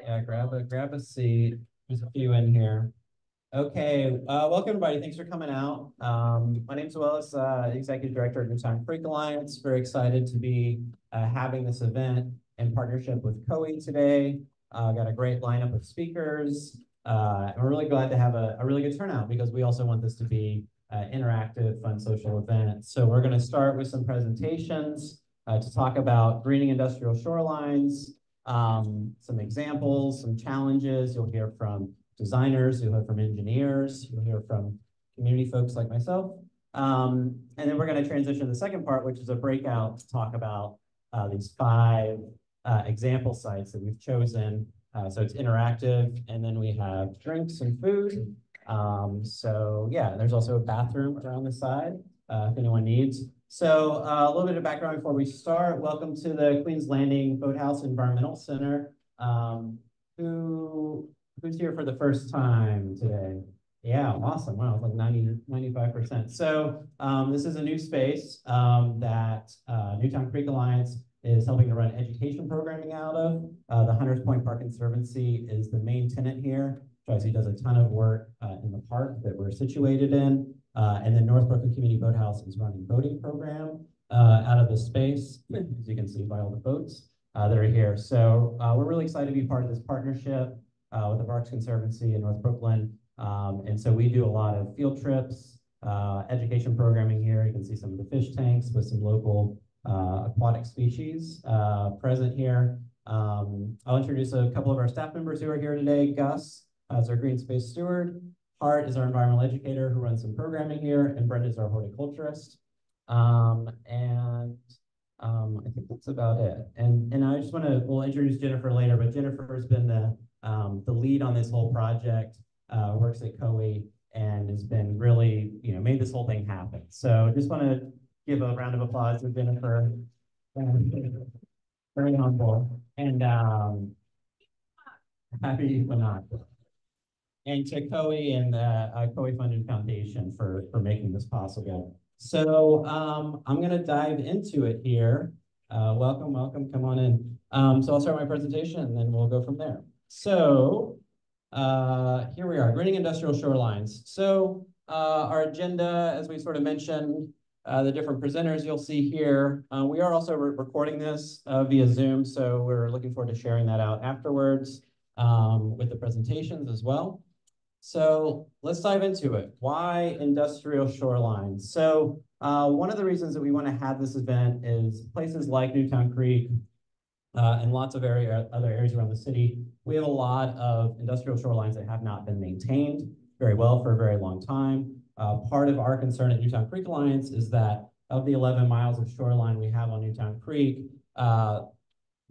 Yeah, grab a, grab a seat. There's a few in here. Okay, uh, welcome everybody. Thanks for coming out. Um, my name's Willis, uh, Executive Director at Newtown Creek Alliance. Very excited to be uh, having this event in partnership with COWI today. Uh, got a great lineup of speakers. Uh, and we're really glad to have a, a really good turnout because we also want this to be uh, interactive, fun social event. So we're going to start with some presentations uh, to talk about greening industrial shorelines, um, some examples, some challenges. You'll hear from designers, you'll hear from engineers, you'll hear from community folks like myself. Um, and then we're going to transition to the second part, which is a breakout to talk about uh, these five uh, example sites that we've chosen. Uh, so it's interactive, and then we have drinks and food. Um, so yeah, there's also a bathroom around the side uh, if anyone needs. So uh, a little bit of background before we start. Welcome to the Queens Landing Boathouse Environmental Center. Um, who who's here for the first time today? Yeah, awesome. Wow, it's like 90, 95%. So um, this is a new space um, that uh, Newtown Creek Alliance is helping to run education programming out of. Uh, the Hunters Point Park Conservancy is the main tenant here. Tracy does a ton of work uh, in the park that we're situated in. Uh, and then North Brooklyn Community Boathouse is running boating program uh, out of the space, as you can see by all the boats uh, that are here. So uh, we're really excited to be part of this partnership uh, with the Parks Conservancy in North Brooklyn. Um, and so we do a lot of field trips, uh, education programming here. You can see some of the fish tanks with some local aquatic species present here. Um, I'll introduce a couple of our staff members who are here today. Gus is our green space steward. Hart is our environmental educator who runs some programming here, and Brenda is our horticulturist. Um, and um, I think that's about it. And and I just want to we'll introduce Jennifer later, but Jennifer has been the um, the lead on this whole project. Uh, works at COWI and has been really you know made this whole thing happen. So just want to give a round of applause to Jennifer. Very humble and um, happy not and to COWI and the uh, COWI Funded Foundation for, for making this possible. So um, I'm going to dive into it here. Uh, welcome, welcome, come on in. Um, so I'll start my presentation and then we'll go from there. So uh, here we are, greening industrial shorelines. So uh, our agenda, as we sort of mentioned, uh, the different presenters you'll see here. Uh, we are also re recording this via Zoom, so we're looking forward to sharing that out afterwards um, with the presentations as well. So let's dive into it. Why industrial shorelines? So uh, one of the reasons that we want to have this event is places like Newtown Creek uh, and lots of area, other areas around the city, we have a lot of industrial shorelines that have not been maintained very well for a very long time. Uh, part of our concern at Newtown Creek Alliance is that of the 11 miles of shoreline we have on Newtown Creek, uh,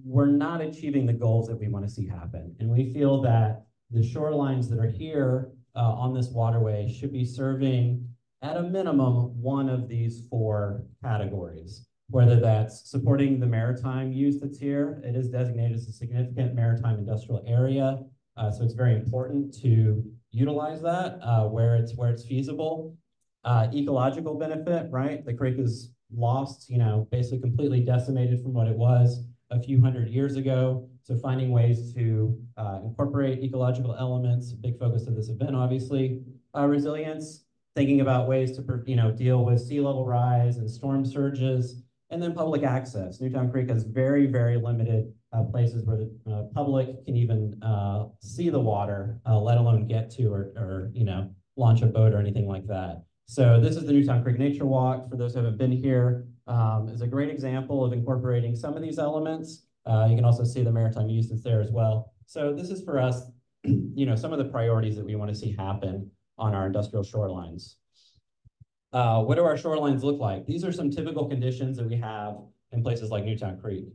we're not achieving the goals that we want to see happen. And we feel that the shorelines that are here uh, on this waterway should be serving at a minimum one of these four categories, whether that's supporting the maritime use that's here. It is designated as a significant maritime industrial area. Uh, so it's very important to utilize that uh, where it's where it's feasible. Uh, ecological benefit, right? The creek is lost, you know, basically completely decimated from what it was a few hundred years ago. So finding ways to uh, incorporate ecological elements, big focus of this event, obviously. Uh, resilience, thinking about ways to you know deal with sea level rise and storm surges, and then public access. Newtown Creek has very, very limited uh, places where the uh, public can even uh, see the water, uh, let alone get to or, or you know launch a boat or anything like that. So this is the Newtown Creek Nature Walk. For those who haven't been here, um, is a great example of incorporating some of these elements. Uh, you can also see the maritime uses there as well. So this is for us, you know, some of the priorities that we want to see happen on our industrial shorelines. Uh, what do our shorelines look like? These are some typical conditions that we have in places like Newtown Creek.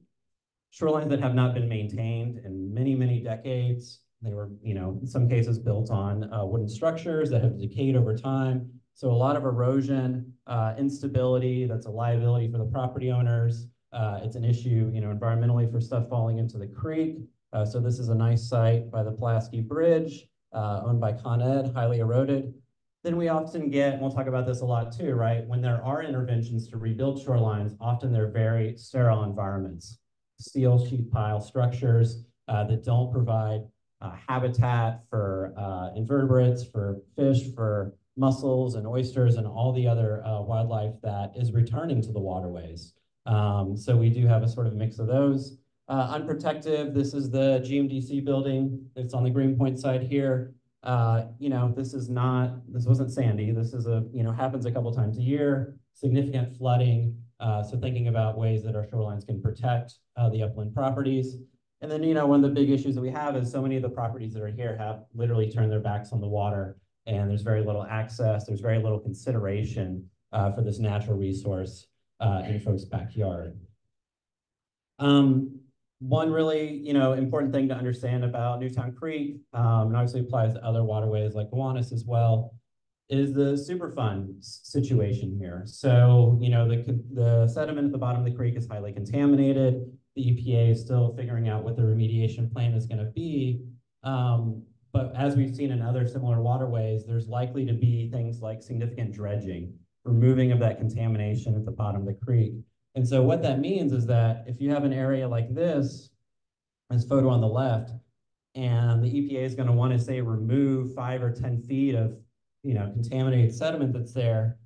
Shorelines that have not been maintained in many, many decades. They were, you know, in some cases built on uh, wooden structures that have decayed over time. So a lot of erosion, uh, instability, that's a liability for the property owners. Uh, it's an issue, you know, environmentally for stuff falling into the creek. Uh, so this is a nice site by the Pulaski Bridge, uh, owned by Con Ed, highly eroded. Then we often get, and we'll talk about this a lot too, right? When there are interventions to rebuild shorelines, often they're very sterile environments. Steel sheet pile structures, uh, that don't provide uh, habitat for uh, invertebrates, for fish, for mussels and oysters and all the other wildlife that is returning to the waterways. Um, so we do have a sort of mix of those. Uh, unprotected, this is the GMDC building. It's on the Greenpoint side here. Uh, you know, this is not, this wasn't Sandy. This is a, you know, happens a couple times a year, significant flooding. Uh, so thinking about ways that our shorelines can protect uh, the upland properties. And then, you know, one of the big issues that we have is so many of the properties that are here have literally turned their backs on the water and there's very little access, there's very little consideration uh, for this natural resource uh, in folks' backyard. Um, one really, you know, important thing to understand about Newtown Creek, um, and obviously applies to other waterways like Gowanus as well, is the Superfund situation here. So, you know, the, the sediment at the bottom of the creek is highly contaminated. The EPA is still figuring out what the remediation plan is going to be. Um, but as we've seen in other similar waterways, there's likely to be things like significant dredging, removing of that contamination at the bottom of the creek. And so what that means is that if you have an area like this, this photo on the left, and the EPA is going to want to say remove five or 10 feet of you know, contaminated sediment that's there,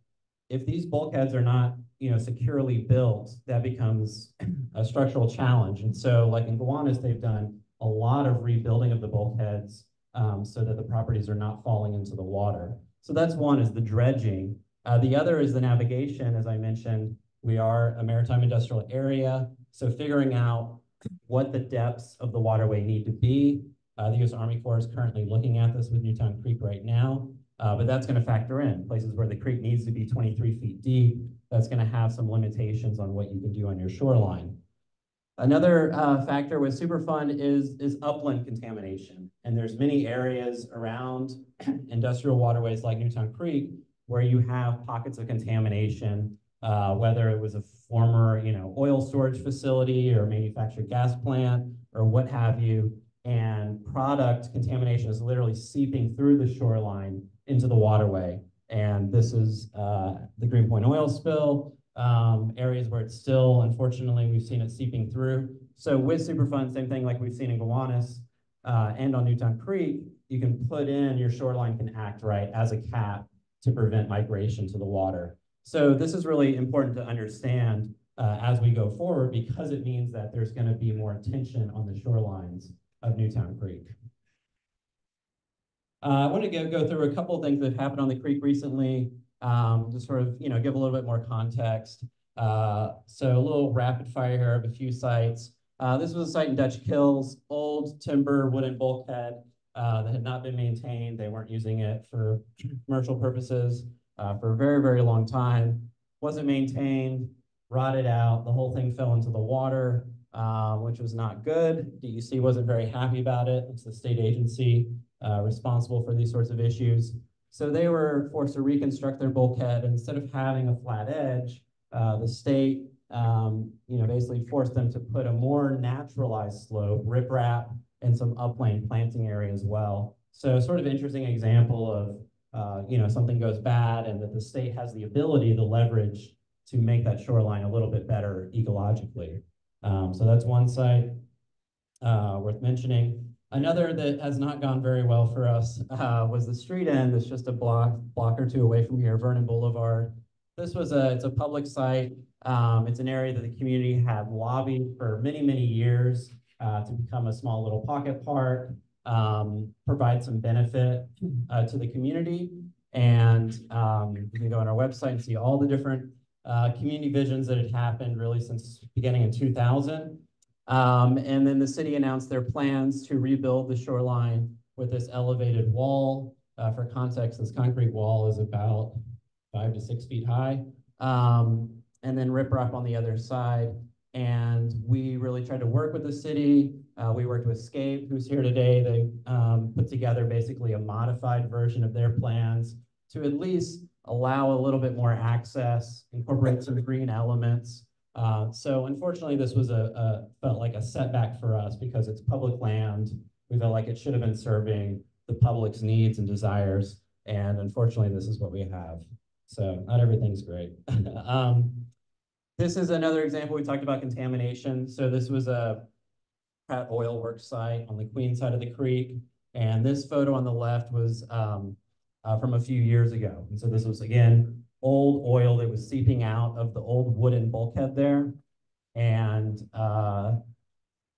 if these bulkheads are not you know, securely built, that becomes a structural challenge. And so like in Gowanus, they've done a lot of rebuilding of the bulkheads um, so that the properties are not falling into the water. So that's one is the dredging. Uh, the other is the navigation. As I mentioned, we are a maritime industrial area. So figuring out what the depths of the waterway need to be. Uh, the U.S. Army Corps is currently looking at this with Newtown Creek right now, uh, but that's going to factor in places where the creek needs to be 23 feet deep. That's going to have some limitations on what you can do on your shoreline. Another factor with Superfund is, is upland contamination. And there's many areas around industrial waterways like Newtown Creek where you have pockets of contamination, uh, whether it was a former you know, oil storage facility or manufactured gas plant or what have you. And product contamination is literally seeping through the shoreline into the waterway. And this is uh, the Greenpoint oil spill um, areas where it's still, unfortunately, we've seen it seeping through. So with Superfund, same thing like we've seen in Gowanus uh, and on Newtown Creek, you can put in your shoreline can act right as a cap to prevent migration to the water. So this is really important to understand uh, as we go forward because it means that there's going to be more attention on the shorelines of Newtown Creek. Uh, I want to go, go through a couple of things that have happened on the creek recently um, to sort of, you know, give a little bit more context. Uh, so a little rapid fire here of a few sites. Uh, this was a site in Dutch Kills, old timber wooden bulkhead uh, that had not been maintained. They weren't using it for commercial purposes uh, for a very, very long time. Wasn't maintained, rotted out. The whole thing fell into the water, uh, which was not good. DEC wasn't very happy about it. It's the state agency uh, responsible for these sorts of issues. So they were forced to reconstruct their bulkhead. Instead of having a flat edge, uh, the state, um, you know, basically forced them to put a more naturalized slope, riprap, and some upland planting area as well. So sort of interesting example of, uh, you know, something goes bad and that the state has the ability, the leverage to make that shoreline a little bit better ecologically. Um, so that's one site uh, worth mentioning. Another that has not gone very well for us uh, was the street end. It's just a block, block or two away from here, Vernon Boulevard. This was a, it's a public site. Um, it's an area that the community had lobbied for many, many years uh, to become a small little pocket park, um, provide some benefit uh, to the community. And um, you can go on our website and see all the different uh, community visions that had happened really since beginning in 2000. Um, and then the city announced their plans to rebuild the shoreline with this elevated wall. Uh, for context, this concrete wall is about five to six feet high. Um, and then riprap on the other side. And we really tried to work with the city. Uh, we worked with Scape, who's here today. They um, put together basically a modified version of their plans to at least allow a little bit more access, incorporate some green elements, uh, so unfortunately, this was a, a, felt like a setback for us because it's public land. We felt like it should have been serving the public's needs and desires. And unfortunately, this is what we have. So not everything's great. um, this is another example. We talked about contamination. So this was a Pratt Oil Works site on the Queen side of the creek. And this photo on the left was um, uh, from a few years ago. And so this was, again, old oil that was seeping out of the old wooden bulkhead there. And uh,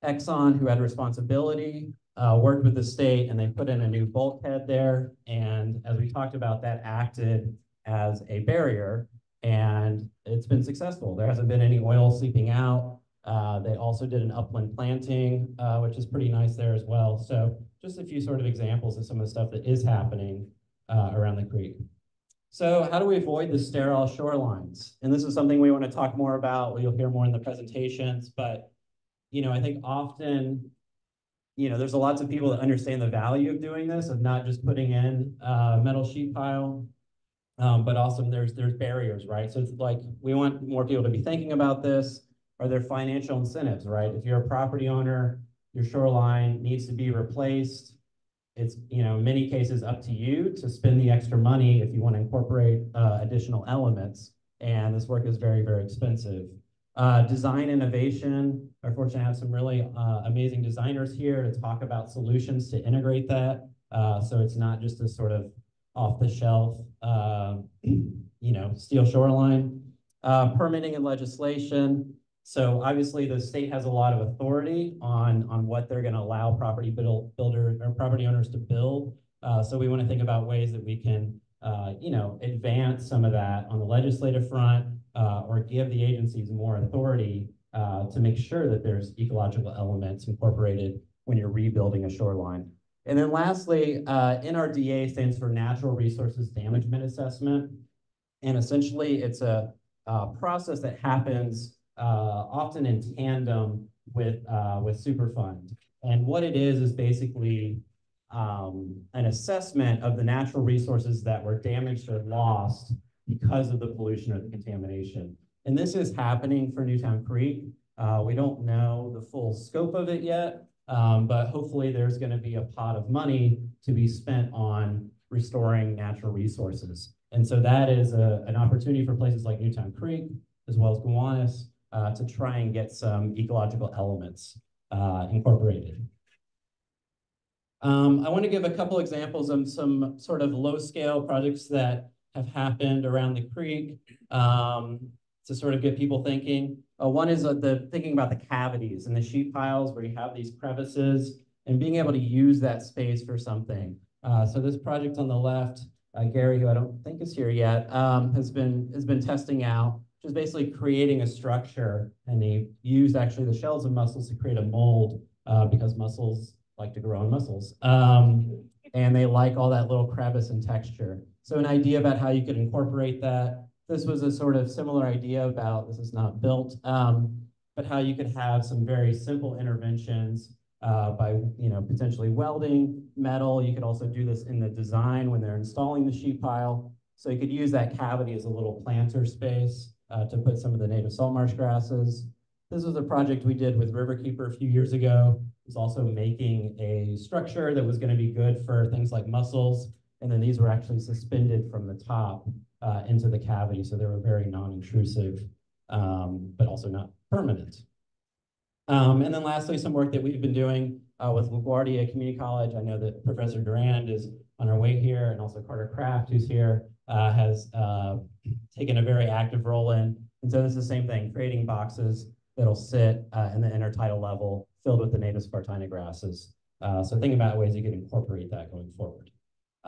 Exxon, who had responsibility, uh, worked with the state and they put in a new bulkhead there. And as we talked about, that acted as a barrier and it's been successful. There hasn't been any oil seeping out. Uh, they also did an upland planting, uh, which is pretty nice there as well. So just a few sort of examples of some of the stuff that is happening uh, around the creek. So how do we avoid the sterile shorelines? And this is something we want to talk more about. You'll hear more in the presentations, but you know, I think often, you know, there's a lots of people that understand the value of doing this, of not just putting in a metal sheet pile, um, but also there's there's barriers, right? So it's like we want more people to be thinking about this. Are there financial incentives, right? If you're a property owner, your shoreline needs to be replaced. It's, you know, in many cases up to you to spend the extra money if you want to incorporate uh, additional elements. And this work is very, very expensive. Uh, design innovation, we're fortunate to have some really uh, amazing designers here to talk about solutions to integrate that. Uh, so it's not just a sort of off the shelf, uh, you know, steel shoreline. Uh, permitting and legislation. So obviously the state has a lot of authority on, on what they're gonna allow property build, builder or property owners to build. Uh, so we wanna think about ways that we can, uh, you know, advance some of that on the legislative front uh, or give the agencies more authority uh, to make sure that there's ecological elements incorporated when you're rebuilding a shoreline. And then lastly, uh, NRDA stands for Natural Resources Damagement Assessment. And essentially it's a, a process that happens uh, often in tandem with, uh, with Superfund. And what it is, is basically um, an assessment of the natural resources that were damaged or lost because of the pollution or the contamination. And this is happening for Newtown Creek. Uh, we don't know the full scope of it yet, um, but hopefully there's going to be a pot of money to be spent on restoring natural resources. And so that is a, an opportunity for places like Newtown Creek, as well as Gowanus, uh, to try and get some ecological elements uh, incorporated. Um, I want to give a couple examples of some sort of low scale projects that have happened around the creek um, to sort of get people thinking. Uh, one is uh, the thinking about the cavities and the sheet piles where you have these crevices and being able to use that space for something. Uh, so this project on the left, uh, Gary, who I don't think is here yet, um, has been has been testing out, just basically creating a structure, and they used actually the shells of mussels to create a mold uh, because mussels like to grow in mussels, um, and they like all that little crevice and texture. So an idea about how you could incorporate that. This was a sort of similar idea about, this is not built, um, but how you could have some very simple interventions uh, by, you know, potentially welding metal. You could also do this in the design when they're installing the sheet pile. So you could use that cavity as a little planter space uh, to put some of the native salt marsh grasses. This was a project we did with Riverkeeper a few years ago. It was also making a structure that was going to be good for things like mussels and then these were actually suspended from the top uh, into the cavity. So they were very non-intrusive, um, but also not permanent. Um, and then lastly, some work that we've been doing uh, with LaGuardia Community College. I know that Professor Durand is on our way here, and also Carter Craft, who's here, uh, has uh, taken a very active role in. And so this is the same thing, creating boxes that'll sit uh, in the intertidal level filled with the native Spartina grasses. Uh, so think about ways you can incorporate that going forward.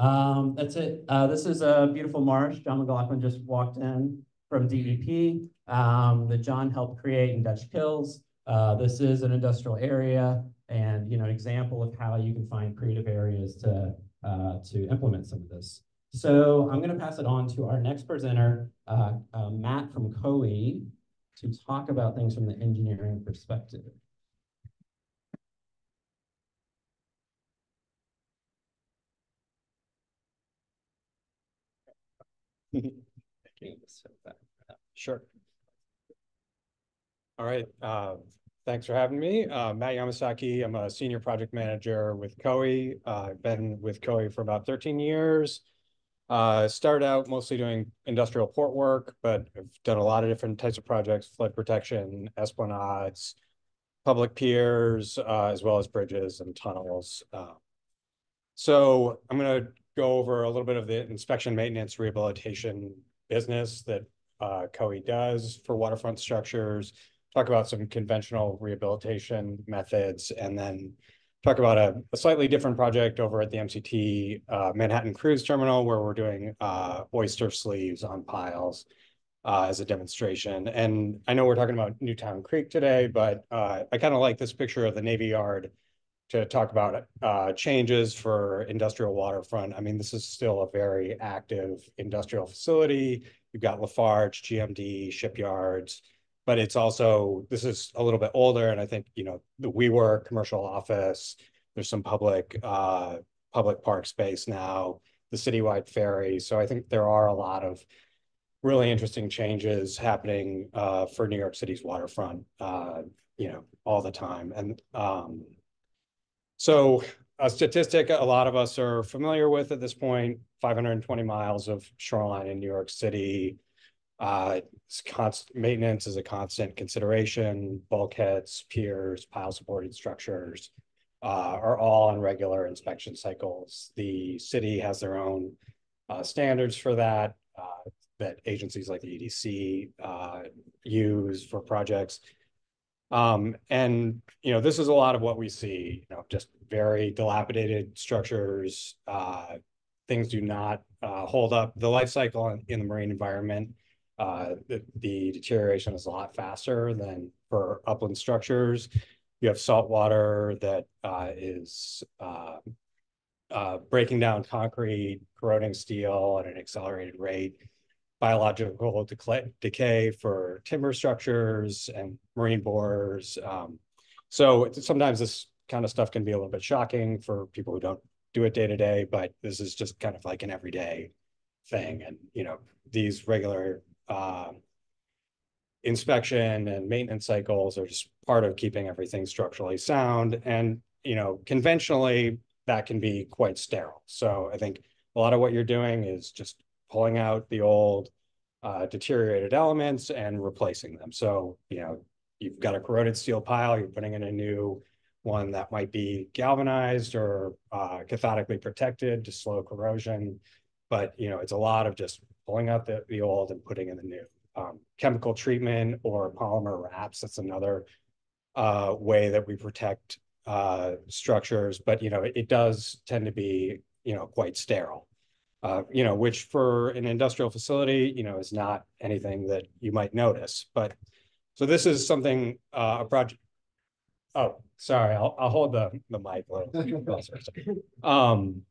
Um, that's it. Uh, this is a beautiful marsh. John McLaughlin just walked in from DEP um, that John helped create in Dutch Kills. Uh, this is an industrial area and you know an example of how you can find creative areas to uh, to implement some of this. So I'm going to pass it on to our next presenter, uh, uh, Matt from COWI, to talk about things from the engineering perspective. Sure. All right, uh, thanks for having me. Uh, Matt Yamasaki, I'm a senior project manager with COWI. Uh, I've been with COWI for about 13 years. Uh, started out mostly doing industrial port work, but I've done a lot of different types of projects, flood protection, esplanades, public piers, uh, as well as bridges and tunnels. Uh, So I'm gonna go over a little bit of the inspection, maintenance, rehabilitation business that uh, COWI does for waterfront structures. Talk about some conventional rehabilitation methods and then talk about a, a slightly different project over at the MCT uh, Manhattan Cruise Terminal where we're doing uh, oyster sleeves on piles uh, as a demonstration. And I know we're talking about Newtown Creek today, but uh, I kind of like this picture of the Navy Yard to talk about uh, changes for industrial waterfront. I mean, this is still a very active industrial facility. You've got Lafarge, GMD, shipyards, but it's also, this is a little bit older. And I think, you know, the WeWork commercial office, there's some public, uh, public park space now, the citywide ferry. So I think there are a lot of really interesting changes happening uh, for New York City's waterfront, uh, you know, all the time. And um, so a statistic a lot of us are familiar with at this point, 520 miles of shoreline in New York City. Uh, maintenance is a constant consideration. Bulkheads, piers, pile supported structures uh, are all on regular inspection cycles. The city has their own uh, standards for that uh, that agencies like the EDC uh, use for projects. Um, and, you know, this is a lot of what we see, you know, just very dilapidated structures. Uh, things do not uh, hold up the life cycle in, in the marine environment. Uh, the, the, deterioration is a lot faster than for upland structures. You have salt water that uh, is uh, uh, breaking down concrete, corroding steel at an accelerated rate biological decay for timber structures and marine borers. Um, so sometimes this kind of stuff can be a little bit shocking for people who don't do it day to day, but this is just kind of like an everyday thing. And, you know, these regular uh, inspection and maintenance cycles are just part of keeping everything structurally sound. And, you know, conventionally, that can be quite sterile. So I think a lot of what you're doing is just pulling out the old uh, deteriorated elements and replacing them. So, you know, you've got a corroded steel pile, you're putting in a new one that might be galvanized or uh, cathodically protected to slow corrosion. But, you know, it's a lot of just pulling out the, the old and putting in the new. Um, chemical treatment or polymer wraps, that's another uh, way that we protect uh, structures. But, you know, it, it does tend to be, you know, quite sterile uh, you know, which for an industrial facility, you know, is not anything that you might notice. But so this is something, uh, a project. Oh, sorry, I'll, I'll hold the, the mic. Um,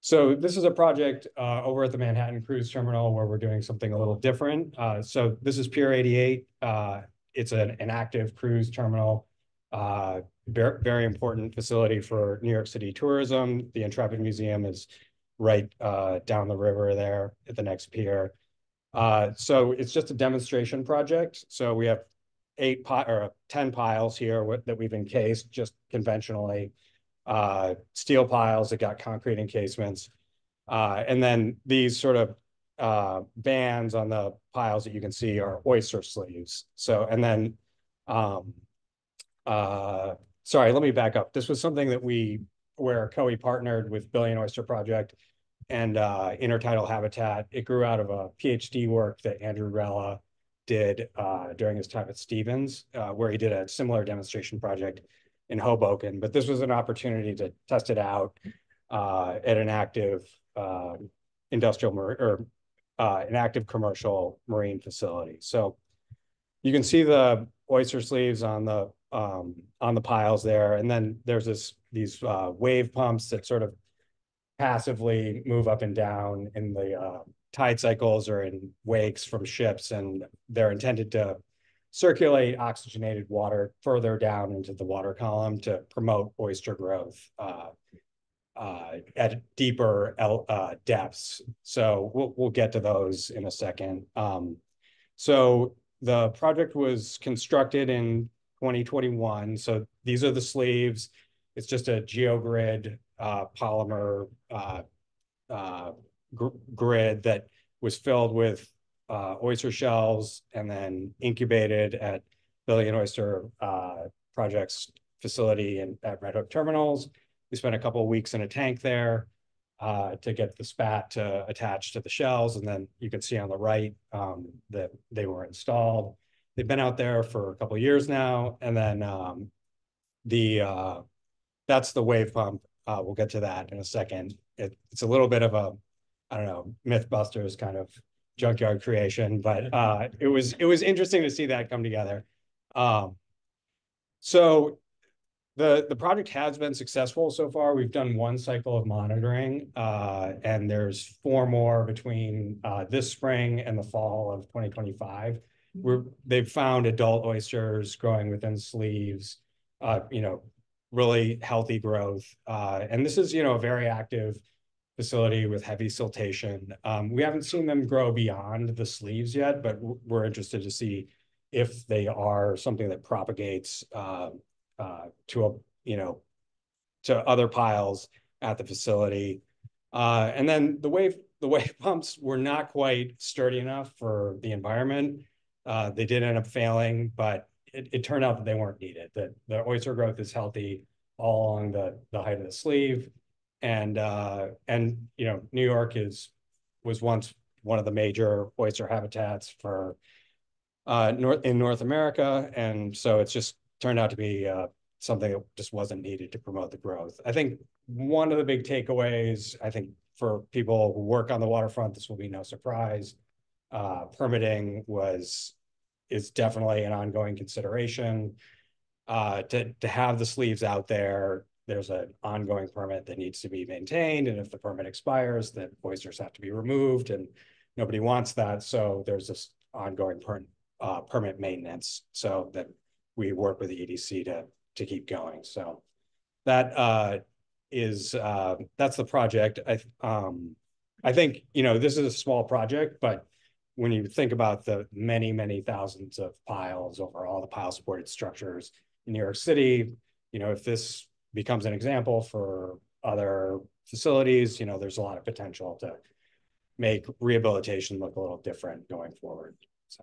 so this is a project uh, over at the Manhattan Cruise Terminal where we're doing something a little different. Uh, so this is Pier 88. Uh, it's an, an active cruise terminal, uh, very, very important facility for New York City tourism. The Intrepid Museum is right uh, down the river there at the next pier. Uh, so it's just a demonstration project. So we have eight or 10 piles here that we've encased just conventionally, uh, steel piles that got concrete encasements. Uh, and then these sort of uh, bands on the piles that you can see are oyster sleeves. So, and then, um, uh, sorry, let me back up. This was something that we, where COWI partnered with Billion Oyster Project and uh, intertidal habitat. It grew out of a PhD work that Andrew Rella did uh, during his time at Stevens, uh, where he did a similar demonstration project in Hoboken. But this was an opportunity to test it out uh, at an active um, industrial or uh, an active commercial marine facility. So you can see the oyster sleeves on the um, on the piles there, and then there's this these uh, wave pumps that sort of passively move up and down in the uh, tide cycles or in wakes from ships, and they're intended to circulate oxygenated water further down into the water column to promote oyster growth uh, uh, at deeper uh, depths. So we'll, we'll get to those in a second. Um, so the project was constructed in 2021. So these are the sleeves. It's just a geogrid polymer uh, uh, gr grid that was filled with uh, oyster shells and then incubated at Billion Oyster uh, project's facility in, at Red Hook Terminals. We spent a couple of weeks in a tank there uh, to get the spat to attach to the shells. And then you can see on the right um, that they were installed. They've been out there for a couple of years now. And then um, the uh, that's the wave pump. Uh, we'll get to that in a second. It, it's a little bit of a, I don't know, Mythbusters kind of junkyard creation, but uh, it was it was interesting to see that come together. Um, so the the project has been successful so far. We've done one cycle of monitoring, uh, and there's four more between uh, this spring and the fall of 2025. We're they've found adult oysters growing within sleeves, uh, you know, really healthy growth. Uh, and this is you know a very active facility with heavy siltation. Um, we haven't seen them grow beyond the sleeves yet, but we're interested to see if they are something that propagates uh, uh, to a, you know, to other piles at the facility. And then the wave, the wave pumps were not quite sturdy enough for the environment. They did end up failing, but it, it turned out that they weren't needed, that the oyster growth is healthy all along the, the height of the sleeve. And, uh, and, you know, New York is, was once one of the major oyster habitats for uh, North in North America. And so it's just turned out to be uh, something that just wasn't needed to promote the growth. I think one of the big takeaways, I think for people who work on the waterfront, this will be no surprise. Uh, permitting was is definitely an ongoing consideration. Uh, to to have the sleeves out there, there's an ongoing permit that needs to be maintained, and if the permit expires, then oysters have to be removed, and nobody wants that. So there's this ongoing per, uh, permit maintenance, so that we work with the EDC to to keep going. So that uh, is uh, that's the project. I um, I think you know this is a small project, but when you think about the many many thousands of piles over all the pile supported structures in New York City, you know if this becomes an example for other facilities, you know there's a lot of potential to make rehabilitation look a little different going forward. So.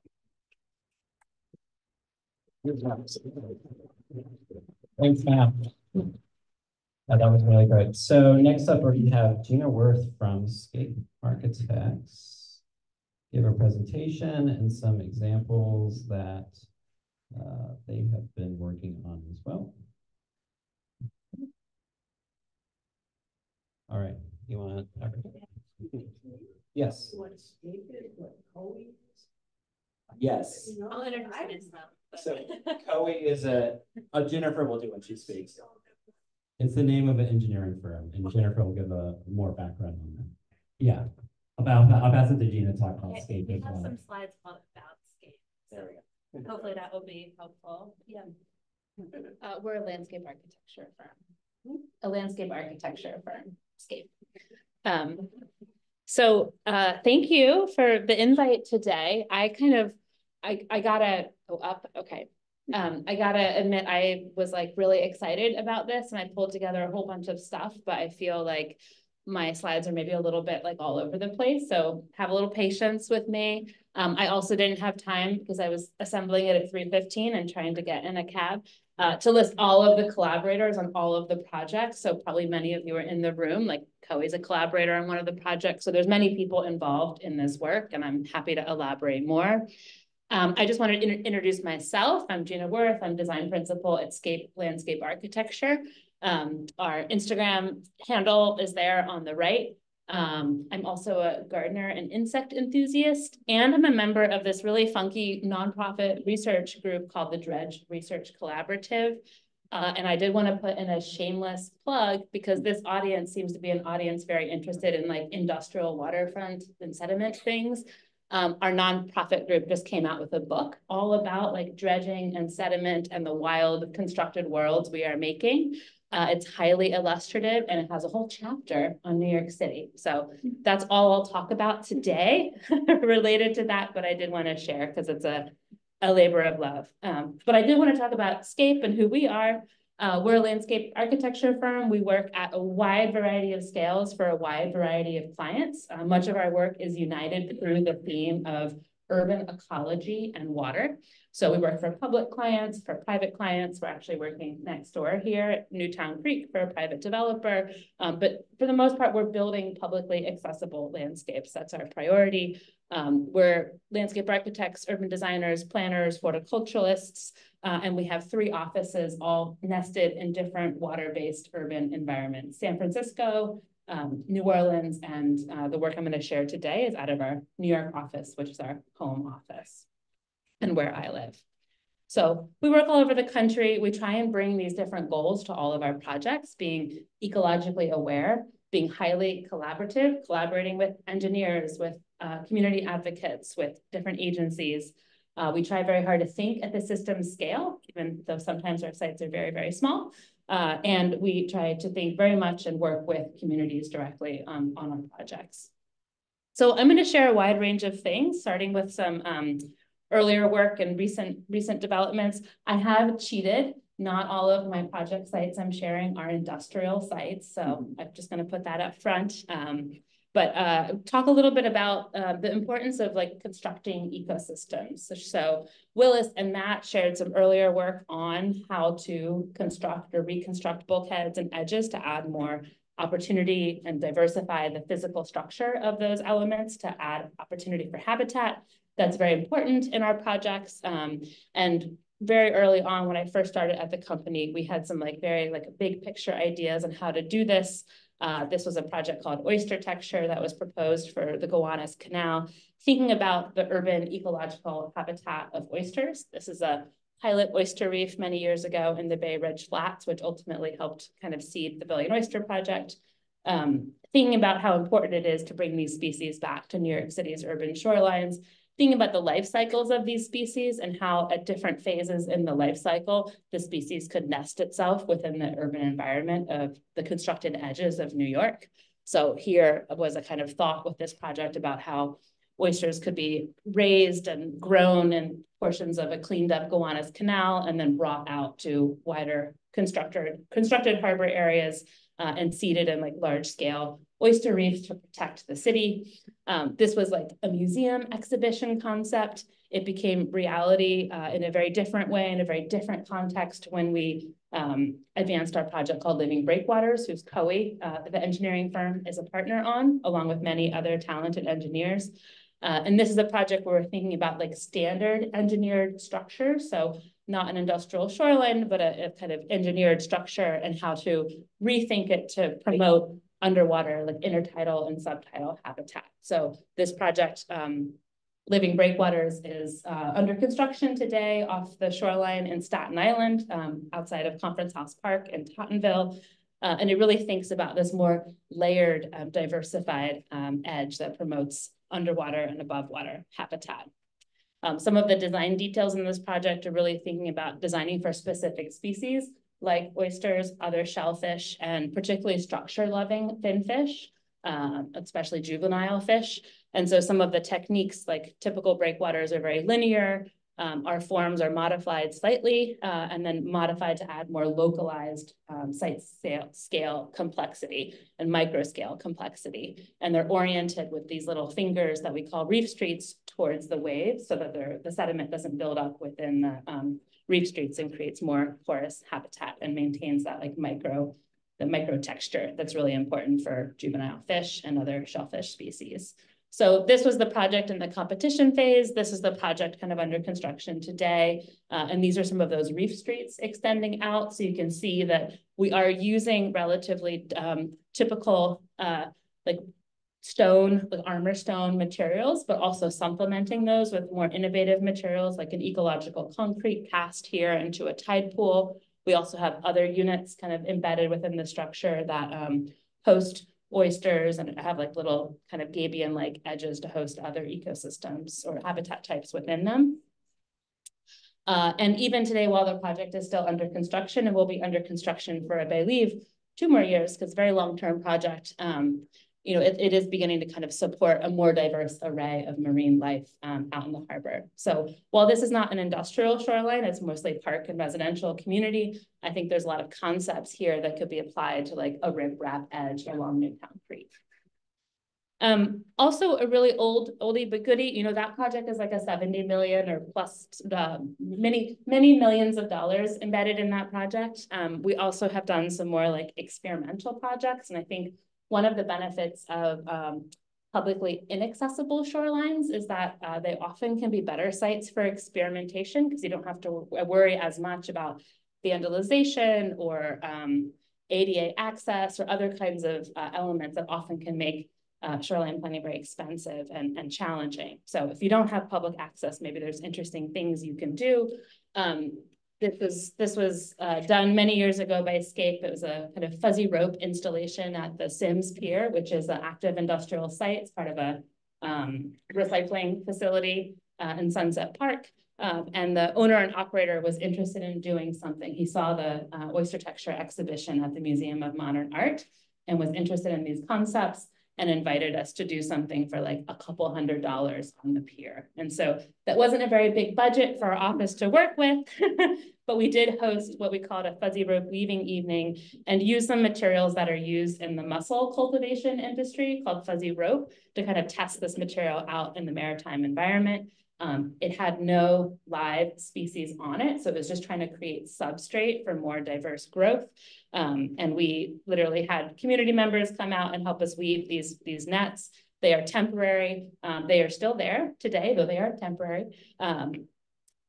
Thanks, Matt. Yeah, that was really great. So next up, we have Gena Wirth from Scape Architects. Give a presentation and some examples that uh, they have been working on as well. All right, you want to? Yes. Yes. I'll introduce myself. So COWI is a, uh, Jennifer will do when she speaks. It's the name of an engineering firm, and Jennifer will give a more background on that. Yeah, about, I'll pass it to Gena to talk about Okay, scape We have well. some slides called about scape. so There we go. Hopefully that will be helpful. Yeah. Uh, we're a landscape architecture firm, a landscape architecture firm, scape. Um, so, uh, thank you for the invite today. I kind of, I, I gotta go up, okay. Um, I gotta admit, I was like really excited about this and I pulled together a whole bunch of stuff, but I feel like my slides are maybe a little bit like all over the place, so have a little patience with me. Um, I also didn't have time because I was assembling it at three fifteen and trying to get in a cab uh, to list all of the collaborators on all of the projects. So probably many of you are in the room, like COWI's a collaborator on one of the projects. So there's many people involved in this work and I'm happy to elaborate more. Um, I just wanted to in introduce myself. I'm Gena Wirth. I'm design principal at Scape Landscape Architecture. Um, our Instagram handle is there on the right. Um, I'm also a gardener and insect enthusiast, and I'm a member of this really funky nonprofit research group called the Dredge Research Collaborative. Uh, and I did want to put in a shameless plug because this audience seems to be an audience very interested in like industrial waterfront and sediment things. Um, our nonprofit group just came out with a book all about like dredging and sediment and the wild constructed worlds we are making. Uh, it's highly illustrative and it has a whole chapter on New York City. So that's all I'll talk about today related to that, but I did want to share because it's a, a labor of love. Um, but I did want to talk about Scape and who we are. Uh, we're a landscape architecture firm. We work at a wide variety of scales for a wide variety of clients. Uh, much of our work is united through the theme of urban ecology and water. So we work for public clients, for private clients. We're actually working next door here at Newtown Creek for a private developer. Um, but for the most part, we're building publicly accessible landscapes. That's our priority. Um, we're landscape architects, urban designers, planners, horticulturalists, uh, and we have three offices all nested in different water-based urban environments. San Francisco, um, New Orleans, and uh, the work I'm going to share today is out of our New York office, which is our home office and where I live. So we work all over the country. We try and bring these different goals to all of our projects, being ecologically aware, being highly collaborative, collaborating with engineers, with uh, community advocates, with different agencies. Uh, we try very hard to think at the system scale, even though sometimes our sites are very, very small. Uh, and we try to think very much and work with communities directly um, on our projects. So I'm going to share a wide range of things, starting with some um, earlier work and recent recent developments. I have cheated. Not all of my project sites I'm sharing are industrial sites, so mm-hmm. I'm just going to put that up front. Um, but uh, talk a little bit about uh, the importance of like constructing ecosystems. So, so Willis and Matt shared some earlier work on how to construct or reconstruct bulkheads and edges to add more opportunity and diversify the physical structure of those elements to add opportunity for habitat that's very important in our projects. Um, and very early on, when I first started at the company, we had some like very like big picture ideas on how to do this. Uh, this was a project called Oyster Texture that was proposed for the Gowanus Canal, thinking about the urban ecological habitat of oysters. This is a pilot oyster reef many years ago in the Bay Ridge Flats, which ultimately helped kind of seed the Billion Oyster Project. Um, thinking about how important it is to bring these species back to New York City's urban shorelines thinking about the life cycles of these species and how at different phases in the life cycle, the species could nest itself within the urban environment of the constructed edges of New York. So here was a kind of thought with this project about how oysters could be raised and grown in portions of a cleaned up Gowanus Canal and then brought out to wider constructed, constructed harbor areas uh, and seeded in like large scale oyster reefs to protect the city. Um, this was like a museum exhibition concept. It became reality uh, in a very different way, in a very different context when we um, advanced our project called Living Breakwaters, whose COWI, uh, the engineering firm, is a partner on, along with many other talented engineers. Uh, and this is a project where we're thinking about like standard engineered structures. So not an industrial shoreline, but a, a kind of engineered structure and how to rethink it to promote underwater, like intertidal and subtidal habitat. So this project, um, Living Breakwaters, is uh, under construction today off the shoreline in Staten Island, um, outside of Conference House Park in Tottenville. Uh, and it really thinks about this more layered, um, diversified um, edge that promotes underwater and above water habitat. Um, some of the design details in this project are really thinking about designing for specific species like oysters, other shellfish, and particularly structure-loving finfish, uh, especially juvenile fish. And so some of the techniques, like typical breakwaters, are very linear. Um, our forms are modified slightly uh, and then modified to add more localized um, site scale, scale complexity and micro scale complexity. And they're oriented with these little fingers that we call reef streets towards the waves so that the sediment doesn't build up within the um, reef streets and creates more porous habitat and maintains that like micro, the micro texture that's really important for juvenile fish and other shellfish species. So this was the project in the competition phase. This is the project kind of under construction today. Uh, and these are some of those reef streets extending out. So you can see that we are using relatively um, typical uh, like stone, like armor stone materials, but also supplementing those with more innovative materials like an ecological concrete cast here into a tide pool. We also have other units kind of embedded within the structure that um, host oysters and have like little kind of gabion-like edges to host other ecosystems or habitat types within them. Uh, and even today, while the project is still under construction, and will be under construction for, I believe, two more years, because very long-term project, um, you know, it, it is beginning to kind of support a more diverse array of marine life um, out in the harbor. So while this is not an industrial shoreline, it's mostly park and residential community, I think there's a lot of concepts here that could be applied to like a riprap edge along Newtown Creek. Um, also a really old, oldie but goodie, you know, that project is like a seventy million or plus the many, many millions of dollars embedded in that project. Um, we also have done some more like experimental projects, and I think one of the benefits of um, publicly inaccessible shorelines is that uh, they often can be better sites for experimentation because you don't have to worry as much about vandalization or um, ADA access or other kinds of uh, elements that often can make uh, shoreline planning very expensive and, and challenging. So if you don't have public access, maybe there's interesting things you can do. Um, this was this was uh, done many years ago by Scape. It was a kind of fuzzy rope installation at the Sims Pier, which is an active industrial site. It's part of a um, recycling facility uh, in Sunset Park. Um, and the owner and operator was interested in doing something. He saw the uh, Oyster-tecture exhibition at the Museum of Modern Art and was interested in these concepts and invited us to do something for like a couple hundred dollars on the pier. And so that wasn't a very big budget for our office to work with, but we did host what we called a fuzzy rope weaving evening and use some materials that are used in the mussel cultivation industry called fuzzy rope to kind of test this material out in the maritime environment. Um, it had no live species on it, so it was just trying to create substrate for more diverse growth. Um, and we literally had community members come out and help us weave these, these nets. They are temporary. Um, they are still there today, though they are temporary. Um,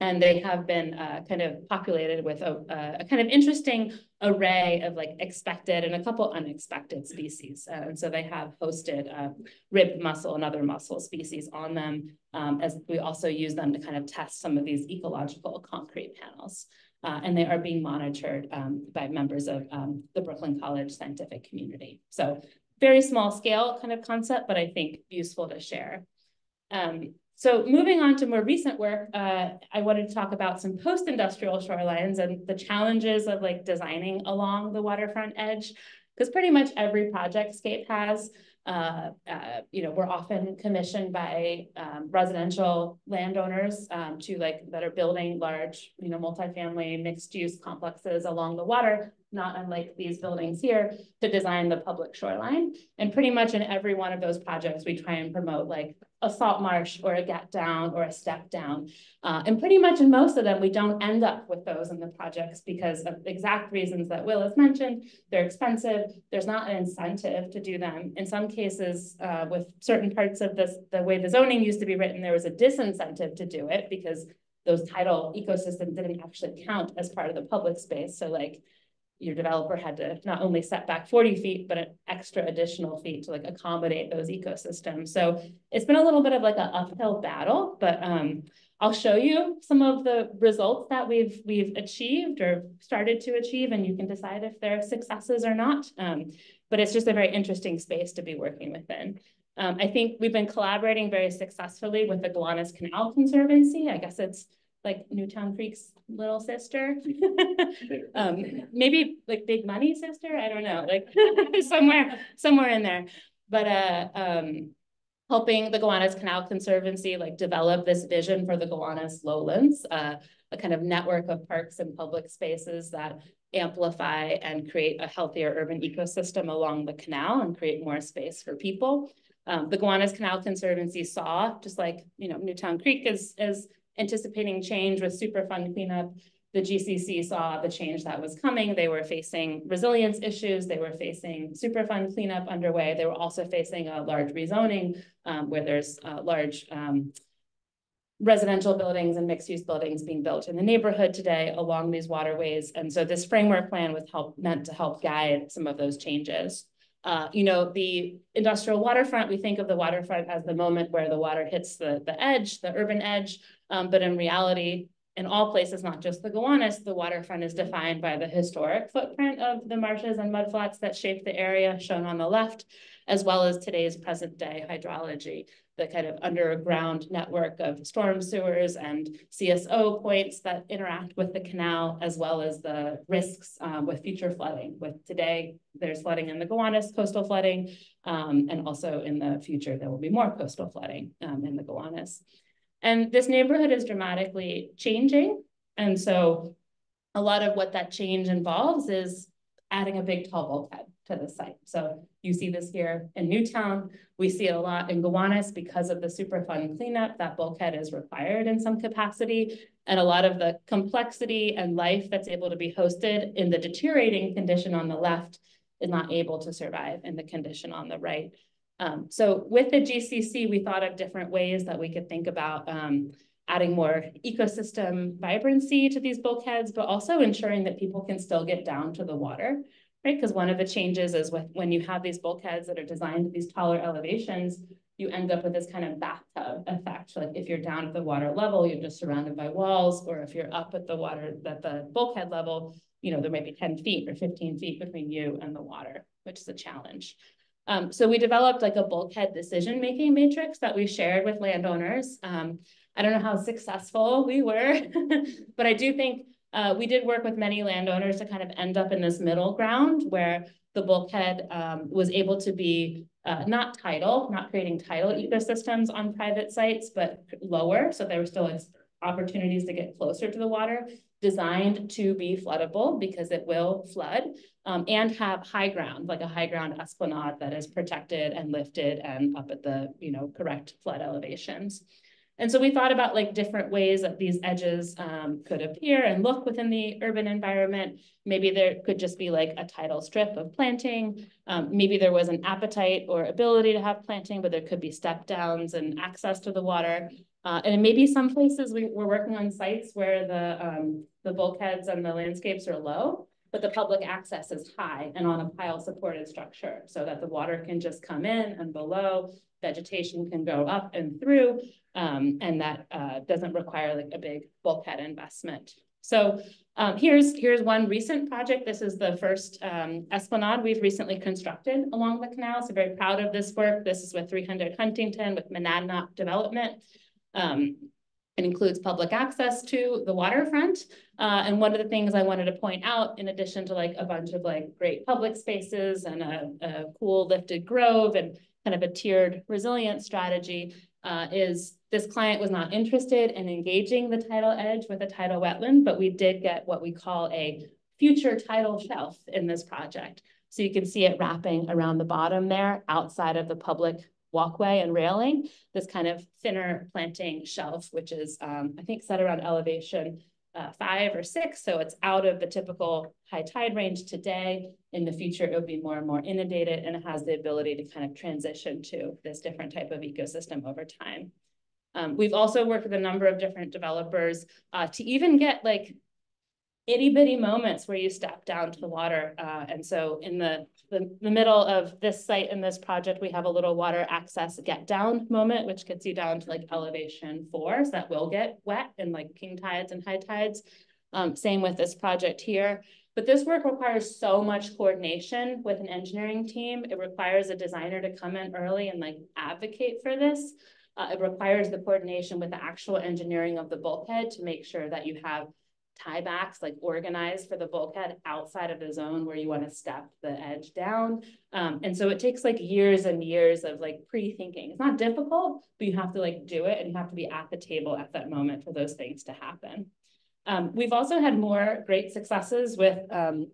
and they have been uh, kind of populated with a, a, kind of interesting array of like expected and a couple unexpected species. Uh, and so they have hosted uh, ribbed mussel and other mussel species on them, um, as we also use them to kind of test some of these ecological concrete panels. Uh, and they are being monitored um, by members of um, the Brooklyn College scientific community. So very small scale kind of concept, but I think useful to share. Um, so moving on to more recent work, uh, I wanted to talk about some post-industrial shorelines and the challenges of like designing along the waterfront edge, because pretty much every project Scape has, uh, uh, you know, we're often commissioned by um, residential landowners um, to like that are building large, you know, multifamily mixed use complexes along the water not unlike these buildings here, to design the public shoreline. And pretty much in every one of those projects, we try and promote like a salt marsh or a get down or a step down. Uh, and pretty much in most of them, we don't end up with those in the projects because of exact reasons that Will has mentioned. They're expensive. There's not an incentive to do them. In some cases, uh, with certain parts of this, the way the zoning used to be written, there was a disincentive to do it because those tidal ecosystems didn't actually count as part of the public space. So like your developer had to not only set back 40 feet, but an extra additional feet to like accommodate those ecosystems. So it's been a little bit of like an uphill battle, but um, I'll show you some of the results that we've we've achieved or started to achieve, and you can decide if they're successes or not. Um, but it's just a very interesting space to be working within. Um, I think we've been collaborating very successfully with the Gowanus Canal Conservancy. I guess it's like Newtown Creek's little sister. um, maybe like Big Money sister. I don't know, like somewhere, somewhere in there. But uh, um, helping the Gowanus Canal Conservancy like develop this vision for the Gowanus lowlands, uh, a kind of network of parks and public spaces that amplify and create a healthier urban ecosystem along the canal and create more space for people. Um, the Gowanus Canal Conservancy saw, just like you know, Newtown Creek is is anticipating change with Superfund cleanup. The GCC saw the change that was coming. They were facing resilience issues. They were facing Superfund cleanup underway. They were also facing a large rezoning um, where there's uh, large um, residential buildings and mixed use buildings being built in the neighborhood today along these waterways. And so this framework plan was help meant to help guide some of those changes. Uh, you know, the industrial waterfront, we think of the waterfront as the moment where the water hits the, the edge, the urban edge, um, but in reality, in all places, not just the Gowanus, the waterfront is defined by the historic footprint of the marshes and mudflats that shape the area shown on the left, as well as today's present day hydrology, the kind of underground network of storm sewers and CSO points that interact with the canal, as well as the risks um, with future flooding. With today, there's flooding in the Gowanus, coastal flooding, um, and also in the future, there will be more coastal flooding um, in the Gowanus. And this neighborhood is dramatically changing. And so a lot of what that change involves is adding a big tall bulkhead to the site. So you see this here in Newtown. We see it a lot in Gowanus because of the Superfund cleanup. That bulkhead is required in some capacity. And a lot of the complexity and life that's able to be hosted in the deteriorating condition on the left is not able to survive in the condition on the right. Um, so with the GCC, we thought of different ways that we could think about um, adding more ecosystem vibrancy to these bulkheads, but also ensuring that people can still get down to the water, right? Because one of the changes is with, when you have these bulkheads that are designed at these taller elevations, you end up with this kind of bathtub effect. Like if you're down at the water level, you're just surrounded by walls, or if you're up at the water, at the bulkhead level, you know, there might be 10 feet or 15 feet between you and the water, which is a challenge. Um, so we developed like a bulkhead decision-making matrix that we shared with landowners. Um, I don't know how successful we were, but I do think uh, we did work with many landowners to kind of end up in this middle ground where the bulkhead um, was able to be uh, not tidal, not creating tidal ecosystems on private sites, but lower. So there were still opportunities to get closer to the water, designed to be floodable because it will flood um, and have high ground, like a high ground esplanade that is protected and lifted and up at the, you know, correct flood elevations. And so we thought about like different ways that these edges um, could appear and look within the urban environment. Maybe there could just be like a tidal strip of planting. Um, maybe there was an appetite or ability to have planting, but there could be step downs and access to the water. Uh, and maybe some places we, we're working on sites where the, um, the bulkheads and the landscapes are low, but the public access is high and on a pile supported structure so that the water can just come in and below vegetation can go up and through, um, and that uh, doesn't require like a big bulkhead investment. So um, here's, here's one recent project. This is the first um, esplanade we've recently constructed along the canal. So very proud of this work. This is with 300 Huntington with Monadnock Development. Um, it includes public access to the waterfront. Uh, and one of the things I wanted to point out, in addition to like a bunch of like great public spaces and a, a cool lifted grove and kind of a tiered resilience strategy uh, is this client was not interested in engaging the tidal edge with a tidal wetland, but we did get what we call a future tidal shelf in this project. So you can see it wrapping around the bottom there outside of the public walkway and railing, this kind of thinner planting shelf, which is, um, I think, set around elevation uh, five or six. So it's out of the typical high tide range today. In the future, it will be more and more inundated and it has the ability to kind of transition to this different type of ecosystem over time. Um, we've also worked with a number of different developers uh, to even get like itty bitty moments where you step down to the water. Uh, and so in the, the, the, middle of this site in this project, we have a little water access get down moment, which gets you down to like elevation four. So that will get wet in like king tides and high tides. Um, same with this project here. But this work requires so much coordination with an engineering team. It requires a designer to come in early and like advocate for this. Uh, it requires the coordination with the actual engineering of the bulkhead to make sure that you have tiebacks like organized for the bulkhead outside of the zone where you want to step the edge down. Um, and so it takes like years and years of like pre-thinking. It's not difficult, but you have to like do it and you have to be at the table at that moment for those things to happen. Um, we've also had more great successes with um,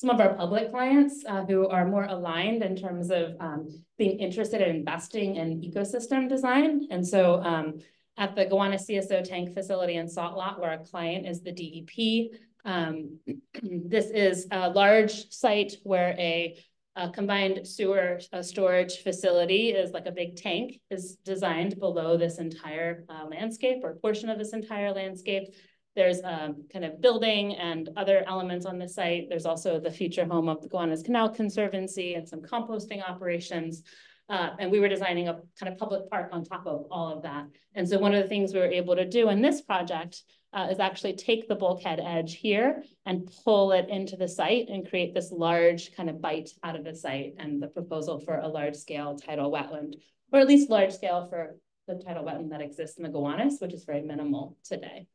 some of our public clients uh, who are more aligned in terms of um, being interested in investing in ecosystem design. And so um, at the Gowanus CSO tank facility in Salt Lot, where our client is the DEP. Um, this is a large site where a, a combined sewer uh, storage facility is like a big tank is designed below this entire uh, landscape or portion of this entire landscape. There's um, kind of building and other elements on the site. There's also the future home of the Gowanus Canal Conservancy and some composting operations. Uh, and we were designing a kind of public park on top of all of that. And so one of the things we were able to do in this project uh, is actually take the bulkhead edge here and pull it into the site and create this large kind of bite out of the site and the proposal for a large scale tidal wetland, or at least large scale for the tidal wetland that exists in the Gowanus, which is very minimal today.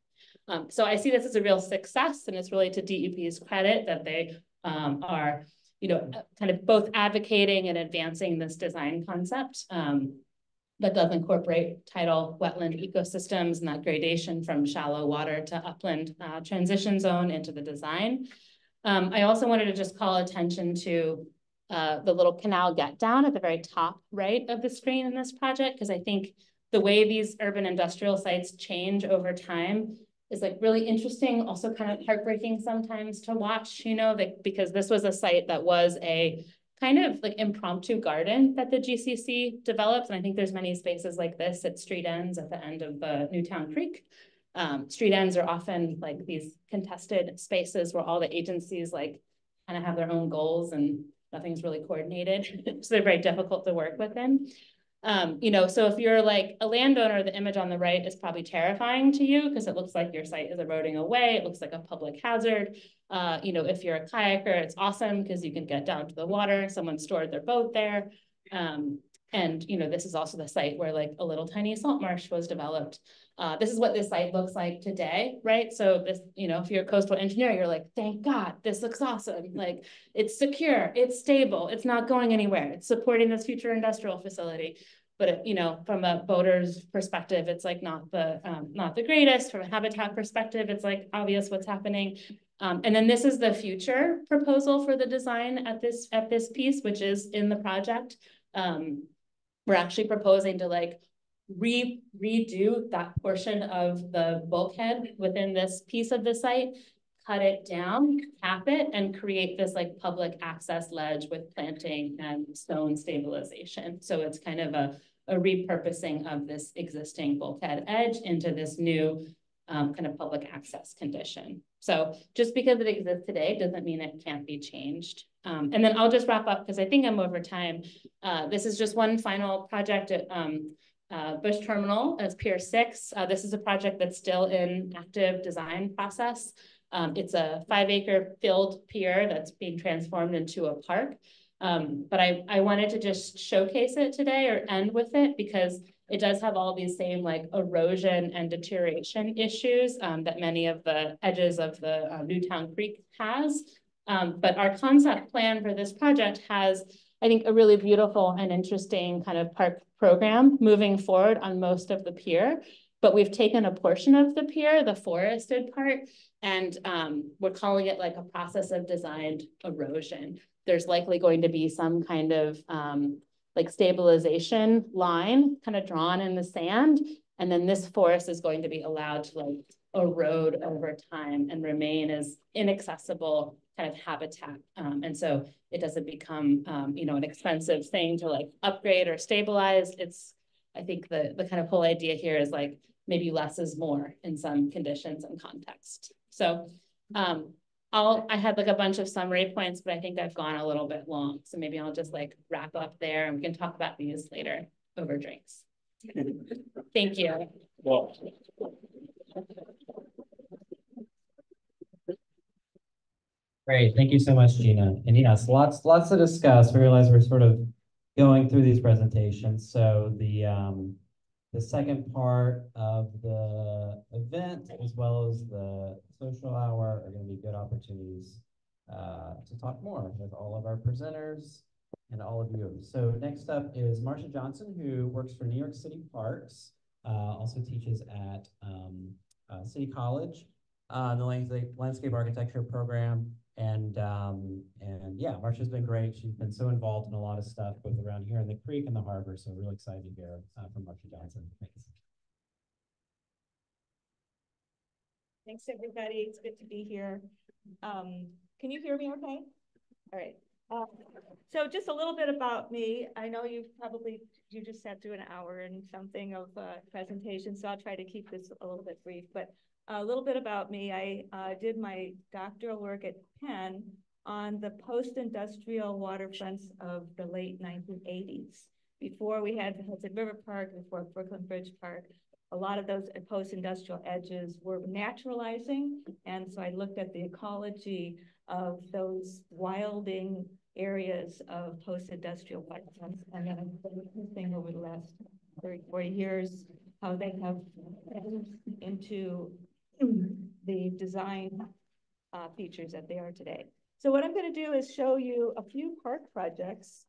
Um, so I see this as a real success and it's really to DEP's credit that they um, are you know, kind of both advocating and advancing this design concept um, that does incorporate tidal wetland ecosystems and that gradation from shallow water to upland uh, transition zone into the design. Um, I also wanted to just call attention to uh, the little canal get down at the very top right of the screen in this project, because I think the way these urban industrial sites change over time is like really interesting, also kind of heartbreaking sometimes to watch, you know, like, because this was a site that was a kind of like impromptu garden that the GCC developed. And I think there's many spaces like this at street ends at the end of the Newtown Creek. Um, street ends are often like these contested spaces where all the agencies like kind of have their own goals and nothing's really coordinated. so they're very difficult to work within. Um, you know, so if you're like a landowner, the image on the right is probably terrifying to you because it looks like your site is eroding away. It looks like a public hazard. Uh, you know, if you're a kayaker, it's awesome because you can get down to the water. Someone stored their boat there. Um, and, you know, this is also the site where like a little tiny salt marsh was developed. Uh, this is what this site looks like today, right? So this, you know, if you're a coastal engineer, you're like, thank God, this looks awesome. Like it's secure, it's stable, it's not going anywhere. It's supporting this future industrial facility. But, you know, from a boater's perspective, it's like not the, um, not the greatest. From a habitat perspective, it's like obvious what's happening. Um, and then this is the future proposal for the design at this, at this piece, which is in the project. Um, we're actually proposing to like re redo that portion of the bulkhead within this piece of the site, cut it down, cap it, and create this like public access ledge with planting and stone stabilization. So it's kind of a, a repurposing of this existing bulkhead edge into this new um, kind of public access condition. So just because it exists today doesn't mean it can't be changed. Um, and then I'll just wrap up because I think I'm over time. Uh, this is just one final project at um, uh, Bush Terminal as Pier 6. Uh, this is a project that's still in active design process. Um, it's a five acre filled pier that's being transformed into a park. Um, but I, I wanted to just showcase it today or end with it because it does have all these same like erosion and deterioration issues um, that many of the edges of the uh, Newtown Creek has. Um, but our concept plan for this project has, I think, a really beautiful and interesting kind of park program moving forward on most of the pier. But we've taken a portion of the pier, the forested part, and um, we're calling it like a process of designed erosion. There's likely going to be some kind of um, like stabilization line kind of drawn in the sand. And then this forest is going to be allowed to like erode over time and remain as inaccessible kind of habitat. Um, and so it doesn't become, um, you know, an expensive thing to like upgrade or stabilize. It's, I think the, the kind of whole idea here is like maybe less is more in some conditions and context. So um, I'll, I had like a bunch of summary points, but I think I've gone a little bit long. So maybe I'll just like wrap up there and we can talk about these later over drinks. Thank you. Well. Great, thank you so much, Gena. And yes, lots, lots to discuss. We realize we're sort of going through these presentations. So the um, the second part of the event, as well as the social hour, are going to be good opportunities uh, to talk more with all of our presenters and all of you. So next up is Marcha Johnson, who works for New York City Parks, uh, also teaches at um, uh, City College, uh, the landscape architecture program. And um, and yeah, Marcha's been great. She's been so involved in a lot of stuff both around here in the creek and the harbor. So really excited to hear uh, from Marcha Johnson. Thanks. Thanks, everybody. It's good to be here. Um, can you hear me okay? All right. Uh, so just a little bit about me. I know you probably, you just sat through an hour and something of uh, presentation, so I'll try to keep this a little bit brief. But a little bit about me. I uh, did my doctoral work at Penn on the post-industrial waterfronts of the late 1980s. Before we had the Hudson River Park, before Brooklyn Bridge Park, a lot of those post-industrial edges were naturalizing. And so I looked at the ecology of those wilding areas of post-industrial waterfronts. And then I've been thing over the last 30, 40 years, how they have into the design uh, features that they are today. So what I'm going to do is show you a few park projects.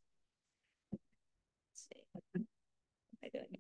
Let's see. What am I doing here?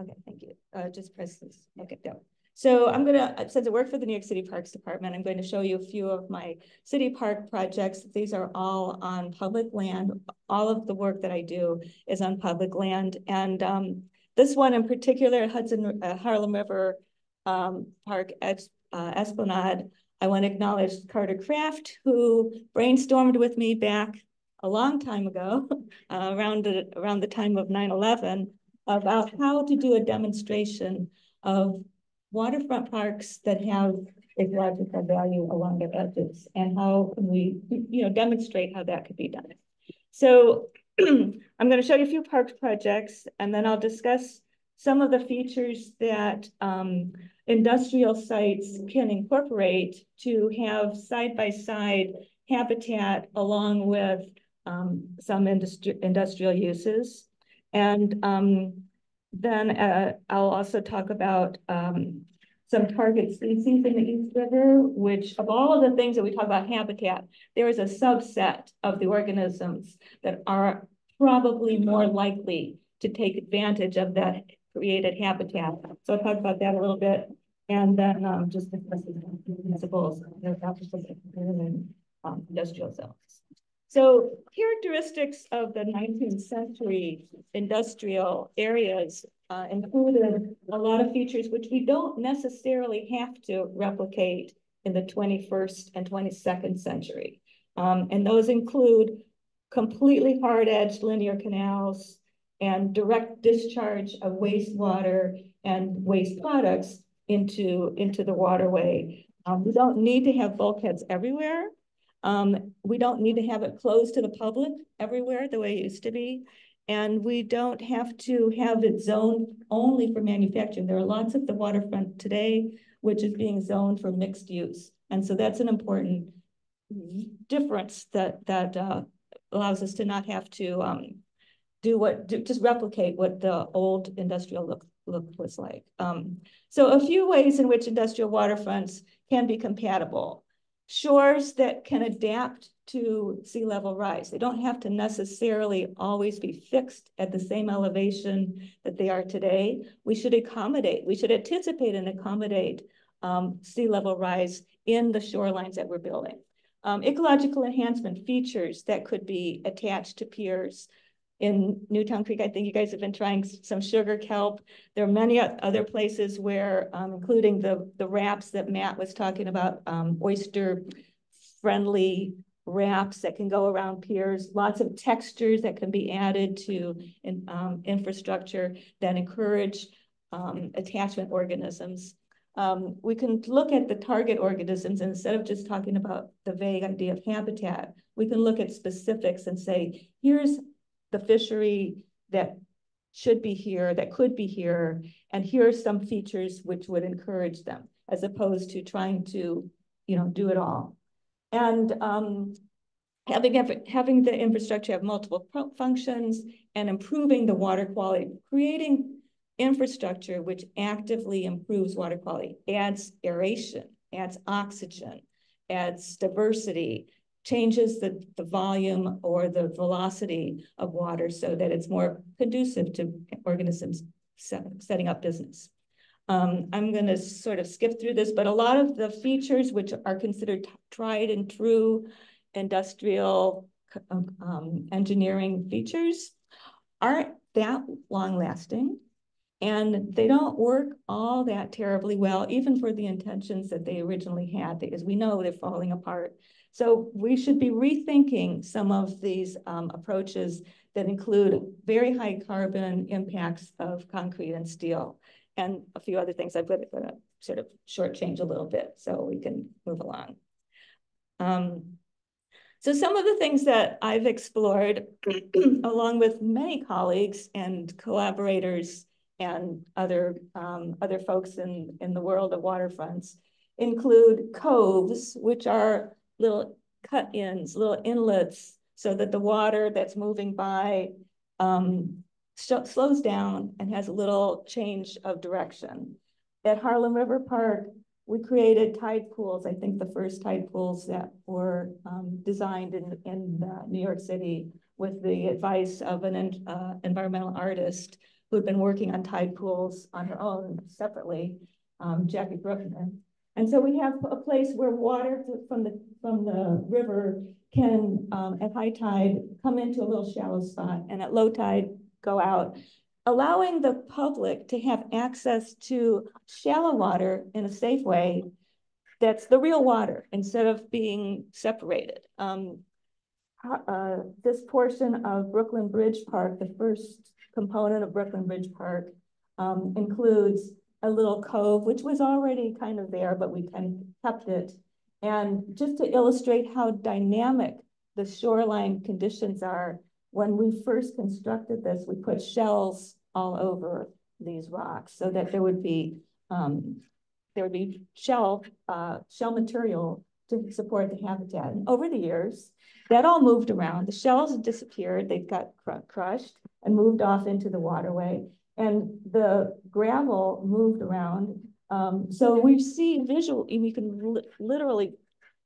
Okay, thank you. Uh, just press this. Okay, go. So I'm gonna, since I work for the New York City Parks Department, I'm going to show you a few of my city park projects. These are all on public land. All of the work that I do is on public land. And um, this one in particular, Hudson, uh, Harlem River um, Park Es- uh, Esplanade, I want to acknowledge Carter Craft, who brainstormed with me back a long time ago, uh, around, the- around the time of 9/11, about how to do a demonstration of waterfront parks that have ecological value along their edges, and how can we, you know, demonstrate how that could be done. So I'm going to show you a few parks projects, and then I'll discuss some of the features that um, industrial sites can incorporate to have side-by-side habitat along with um, some industri- industrial uses. And um, then uh, I'll also talk about um, some target species in the East River, which of all of the things that we talk about habitat, there is a subset of the organisms that are probably more likely to take advantage of that created habitat. So I'll talk about that a little bit. And then um, just the principles, and um, industrial zones. So characteristics of the nineteenth century industrial areas uh, included a lot of features which we don't necessarily have to replicate in the twenty-first and twenty-second century. Um, and those include completely hard-edged linear canals and direct discharge of wastewater and waste products into, into the waterway. Um, we don't need to have bulkheads everywhere. Um, we don't need to have it closed to the public everywhere the way it used to be. And we don't have to have it zoned only for manufacturing. There are lots of the waterfront today, which is being zoned for mixed use. And so that's an important difference that, that uh, allows us to not have to um, do what, do, just replicate what the old industrial look, look was like. Um, so a few ways in which industrial waterfronts can be compatible. Shores that can adapt to sea level rise. They don't have to necessarily always be fixed at the same elevation that they are today. We should accommodate, we should anticipate and accommodate um, sea level rise in the shorelines that we're building. Um, ecological enhancement features that could be attached to piers in Newtown Creek, I think you guys have been trying some sugar kelp. There are many other places where, um, including the, the wraps that Matt was talking about, um, oyster friendly wraps that can go around piers, lots of textures that can be added to in, um, infrastructure that encourage um, attachment organisms. Um, we can look at the target organisms instead of just talking about the vague idea of habitat, we can look at specifics and say, here's the fishery that should be here, that could be here, and here are some features which would encourage them, as opposed to trying to, you know, do it all. And um, having, having the infrastructure have multiple functions and improving the water quality, creating infrastructure which actively improves water quality, adds aeration, adds oxygen, adds diversity, changes the, the volume or the velocity of water so that it's more conducive to organisms set, setting up business. Um, I'm going to sort of skip through this, but a lot of the features which are considered tried and true industrial um, um, engineering features aren't that long lasting. And they don't work all that terribly well, even for the intentions that they originally had, because we know they're falling apart. So we should be rethinking some of these um, approaches that include very high carbon impacts of concrete and steel and a few other things I'm going to sort of shortchange a little bit so we can move along. Um, so some of the things that I've explored along with many colleagues and collaborators and other, um, other folks in, in the world of waterfronts include coves, which are little cut-ins, little inlets, so that the water that's moving by um, slows down and has a little change of direction. At Harlem River Park, we created tide pools. I think the first tide pools that were um, designed in, in uh, New York City with the advice of an uh, environmental artist who had been working on tide pools on her own separately. um, Jackie Brookner. And so we have a place where water from the, from the river can, um, at high tide, come into a little shallow spot and at low tide, go out, allowing the public to have access to shallow water in a safe way that's the real water instead of being separated. Um, uh, this portion of Brooklyn Bridge Park, the first component of Brooklyn Bridge Park, um, includes a little cove, which was already kind of there, but we kind of kept it. And just to illustrate how dynamic the shoreline conditions are, when we first constructed this, we put shells all over these rocks so that there would be um, there would be shell uh, shell material to support the habitat. And over the years, that all moved around. The shells disappeared. They got cr crushed and moved off into the waterway and the gravel moved around. Um, so we see visual, we can li literally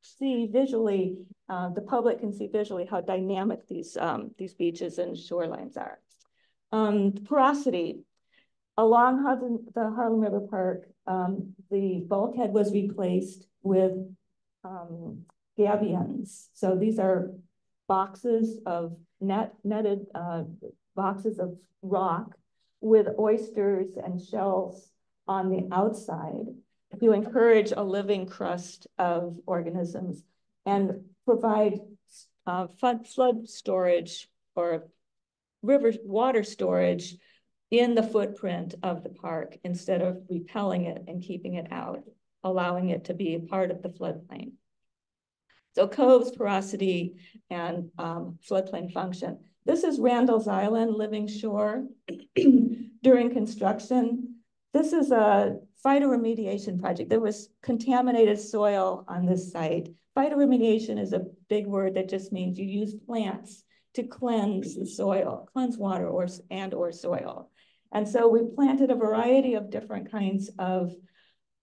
see visually, uh, the public can see visually how dynamic these, um, these beaches and shorelines are. Um, porosity. Along Hudson, the Harlem River Park, um, the bulkhead was replaced with um, gabions. So these are boxes of net netted uh, boxes of rock with oysters and shells on the outside to encourage a living crust of organisms and provide uh, flood, storage or river water storage in the footprint of the park instead of repelling it and keeping it out, allowing it to be part of the floodplain. So coves, porosity, and um, floodplain function. This is Randall's Island, living shore during construction. This is a phytoremediation project. There was contaminated soil on this site. Phytoremediation is a big word that just means you use plants to cleanse the soil, cleanse water or and or soil. And so we planted a variety of different kinds of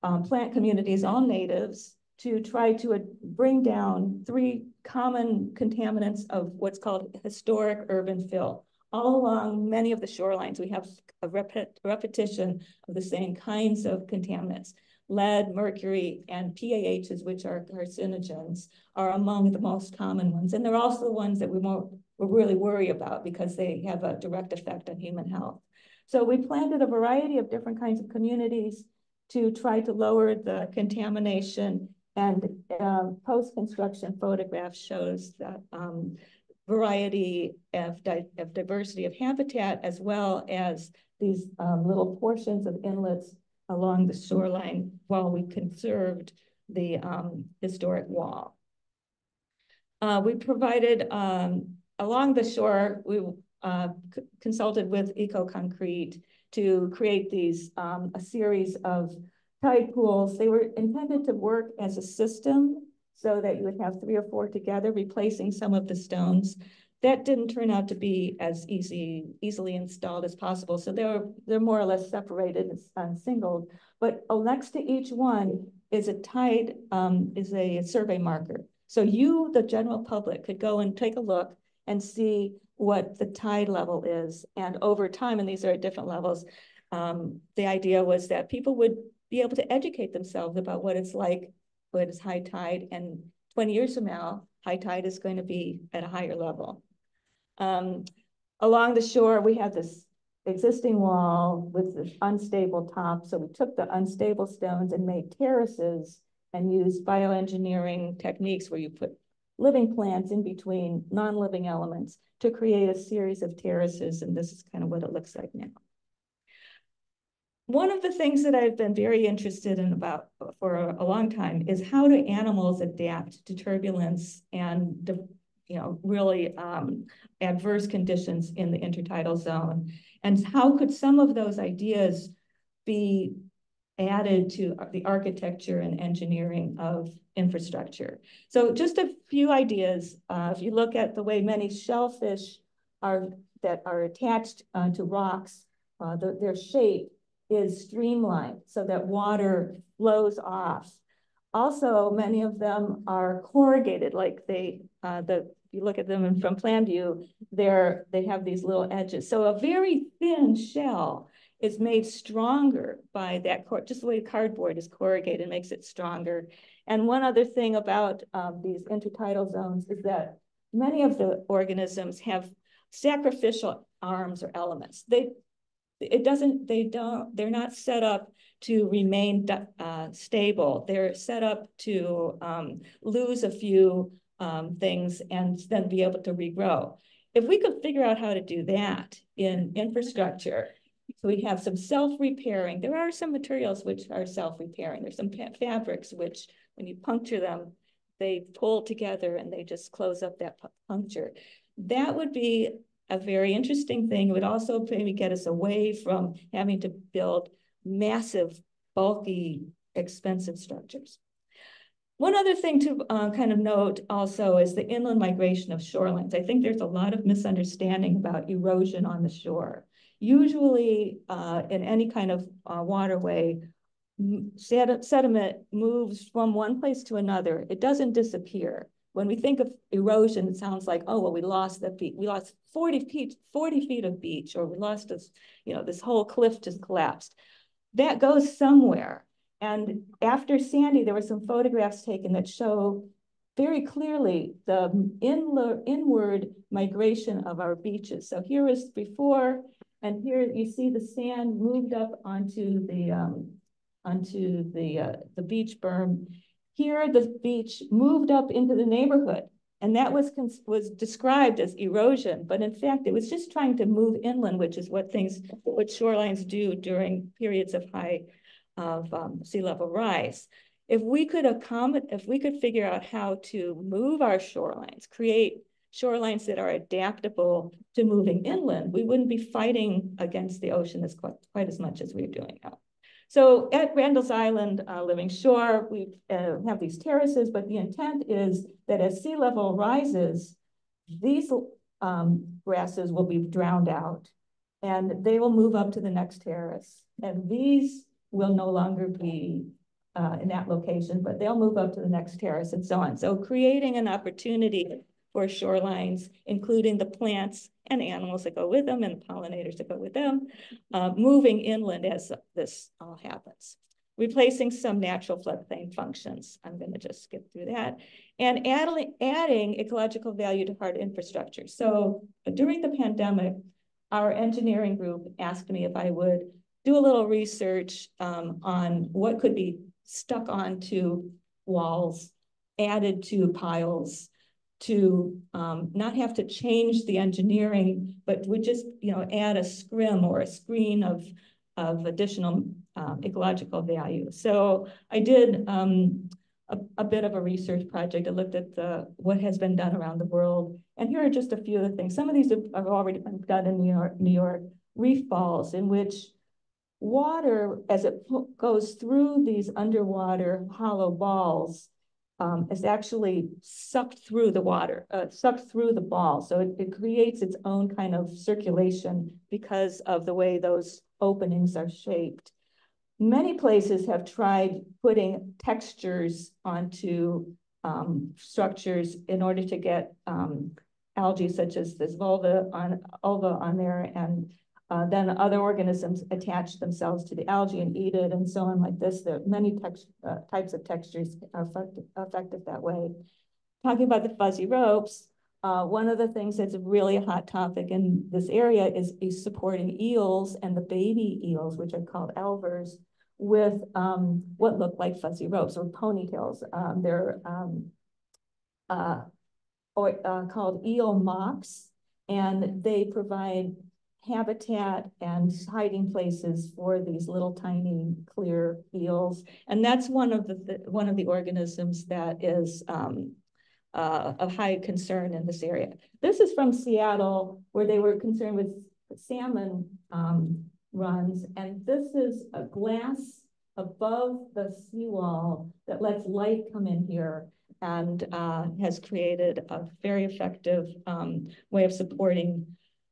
um, plant communities, all natives, to try to bring down three common contaminants of what's called historic urban fill. All along many of the shorelines, we have a rep repetition of the same kinds of contaminants. Lead, mercury, and PAHs, which are carcinogens, are among the most common ones. And they're also the ones that we, we really worry about because they have a direct effect on human health. So we planted a variety of different kinds of communities to try to lower the contamination and um, post-construction photograph shows that um, variety of, di of diversity of habitat as well as these um, little portions of inlets along the shoreline while we conserved the um, historic wall. Uh, we provided um, along the shore, we uh, consulted with ECOncrete to create these, um, a series of tide pools, they were intended to work as a system so that you would have three or four together replacing some of the stones. That didn't turn out to be as easy, easily installed as possible. So they're, they're more or less separated and singled. But oh, next to each one is a tide, um, is a survey marker. So you, the general public, could go and take a look and see what the tide level is. And over time, and these are at different levels, um, the idea was that people would be able to educate themselves about what it's like when it's high tide. And 20 years from now, high tide is going to be at a higher level. Um, along the shore, we have this existing wall with this unstable top. So we took the unstable stones and made terraces and used bioengineering techniques where you put living plants in between non-living elements to create a series of terraces. And this is kind of what it looks like now one of the things that I've been very interested in about for a, a long time is how do animals adapt to turbulence and you know really um, adverse conditions in the intertidal zone, and how could some of those ideas be added to the architecture and engineering of infrastructure. So just a few ideas. Uh, if you look at the way many shellfish are that are attached uh, to rocks, uh, the, their shape is streamlined so that water flows off. Also, many of them are corrugated, like they, uh, the, you look at them from plan view, they're, they have these little edges. So a very thin shell is made stronger by that just the way cardboard is corrugated makes it stronger. And one other thing about um, these intertidal zones is that many of the organisms have sacrificial arms or elements. They, it doesn't, they don't, they're not set up to remain uh, stable. They're set up to um, lose a few um, things and then be able to regrow. If we could figure out how to do that in infrastructure, so we have some self-repairing. There are some materials which are self-repairing. There's some fabrics which, when you puncture them, they pull together and they just close up that puncture. That would be a very interesting thing. It would also maybe get us away from having to build massive, bulky, expensive structures. One other thing to uh, kind of note also is the inland migration of shorelines. I think there's a lot of misunderstanding about erosion on the shore. Usually uh, in any kind of uh, waterway, sediment moves from one place to another. It doesn't disappear. When we think of erosion, it sounds like, oh, well, we lost the beach. We lost 40 feet, 40 feet of beach, or we lost this, you know, this whole cliff just collapsed. That goes somewhere. And after Sandy, there were some photographs taken that show very clearly the inward migration of our beaches. So here is before, and here you see the sand moved up onto the um, onto the uh, the beach berm. Here, the beach moved up into the neighborhood, and that was was described as erosion. But in fact, it was just trying to move inland, which is what things, what shorelines do during periods of high of um, sea level rise. If we could accommodate, if we could figure out how to move our shorelines, create shorelines that are adaptable to moving inland, we wouldn't be fighting against the ocean as quite, quite as much as we're doing now. So at Randall's Island uh, Living Shore, we uh, have these terraces, but the intent is that as sea level rises, these um, grasses will be drowned out and they will move up to the next terrace. And these will no longer be uh, in that location, but they'll move up to the next terrace and so on. So creating an opportunity for shorelines, including the plants and animals that go with them and the pollinators that go with them, uh, moving inland as this all happens. Replacing some natural floodplain functions. I'm going to just skip through that. And adding, adding ecological value to hard infrastructure. So during the pandemic, our engineering group asked me if I would do a little research um, on what could be stuck onto walls, added to piles, to um, not have to change the engineering, but would just you know add a scrim or a screen of of additional um, ecological value. So I did um, a, a, bit of a research project. I looked at the what has been done around the world, and here are just a few of the things. Some of these have, have already been done in New York, New York reef balls, in which water, as it goes through these underwater hollow balls, um, is actually sucked through the water, uh, sucked through the ball. So it, it creates its own kind of circulation because of the way those openings are shaped. Many places have tried putting textures onto um, structures in order to get um, algae such as this vulva on ulva on there and uh, then other organisms attach themselves to the algae and eat it and so on like this. There are many uh, types of textures are effective, effective that way. Talking about the fuzzy ropes, uh, one of the things that's a really hot topic in this area is, is supporting eels and the baby eels, which are called elvers, with um, what look like fuzzy ropes or ponytails. Um, they're um, uh, or, uh, called eel mops, and they provide habitat and hiding places for these little tiny clear eels. And that's one of the, one of the organisms that is um, uh, of high concern in this area. This is from Seattle, where they were concerned with salmon um, runs. And this is a glass above the seawall that lets light come in here and uh, has created a very effective um, way of supporting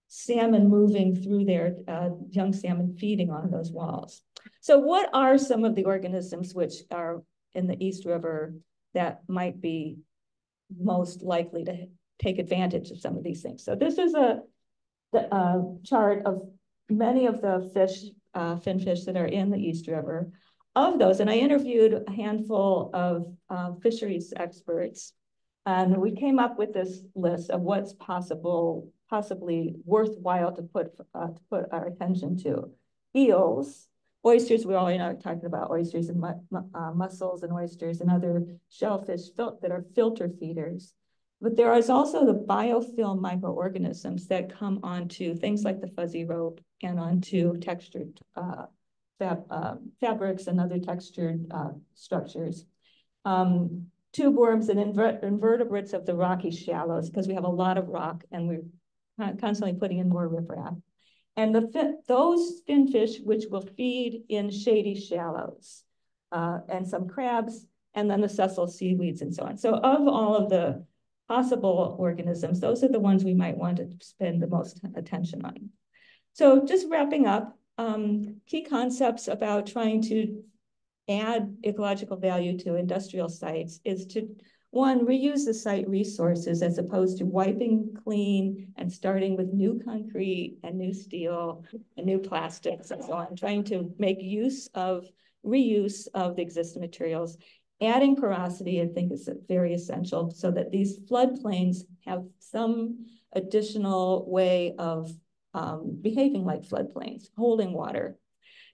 salmon moving through there, uh, young salmon feeding on those walls. So what are some of the organisms which are in the East River that might be most likely to take advantage of some of these things? So this is a, a chart of many of the fish uh, finfish that are in the East River. Of those, and I interviewed a handful of uh, fisheries experts. And we came up with this list of what's possible, possibly worthwhile to put, uh, to put our attention to. Eels, oysters, we already know, talking about oysters and mu- uh, mussels and oysters and other shellfish that are filter feeders. But there is also the biofilm microorganisms that come onto things like the fuzzy rope and onto textured uh, fab, uh, fabrics and other textured uh, structures. Um, tube worms and invert invertebrates of the rocky shallows, because we have a lot of rock and we're constantly putting in more riprap. And the fin those finfish which will feed in shady shallows, uh, and some crabs, and then the sessile seaweeds and so on. So of all of the possible organisms, those are the ones we might want to spend the most attention on. So just wrapping up, um, key concepts about trying to add ecological value to industrial sites is to, one, reuse the site resources as opposed to wiping clean and starting with new concrete and new steel and new plastics and so on, trying to make use of reuse of the existing materials. Adding porosity, I think, is very essential so that these floodplains have some additional way of um, behaving like floodplains, holding water.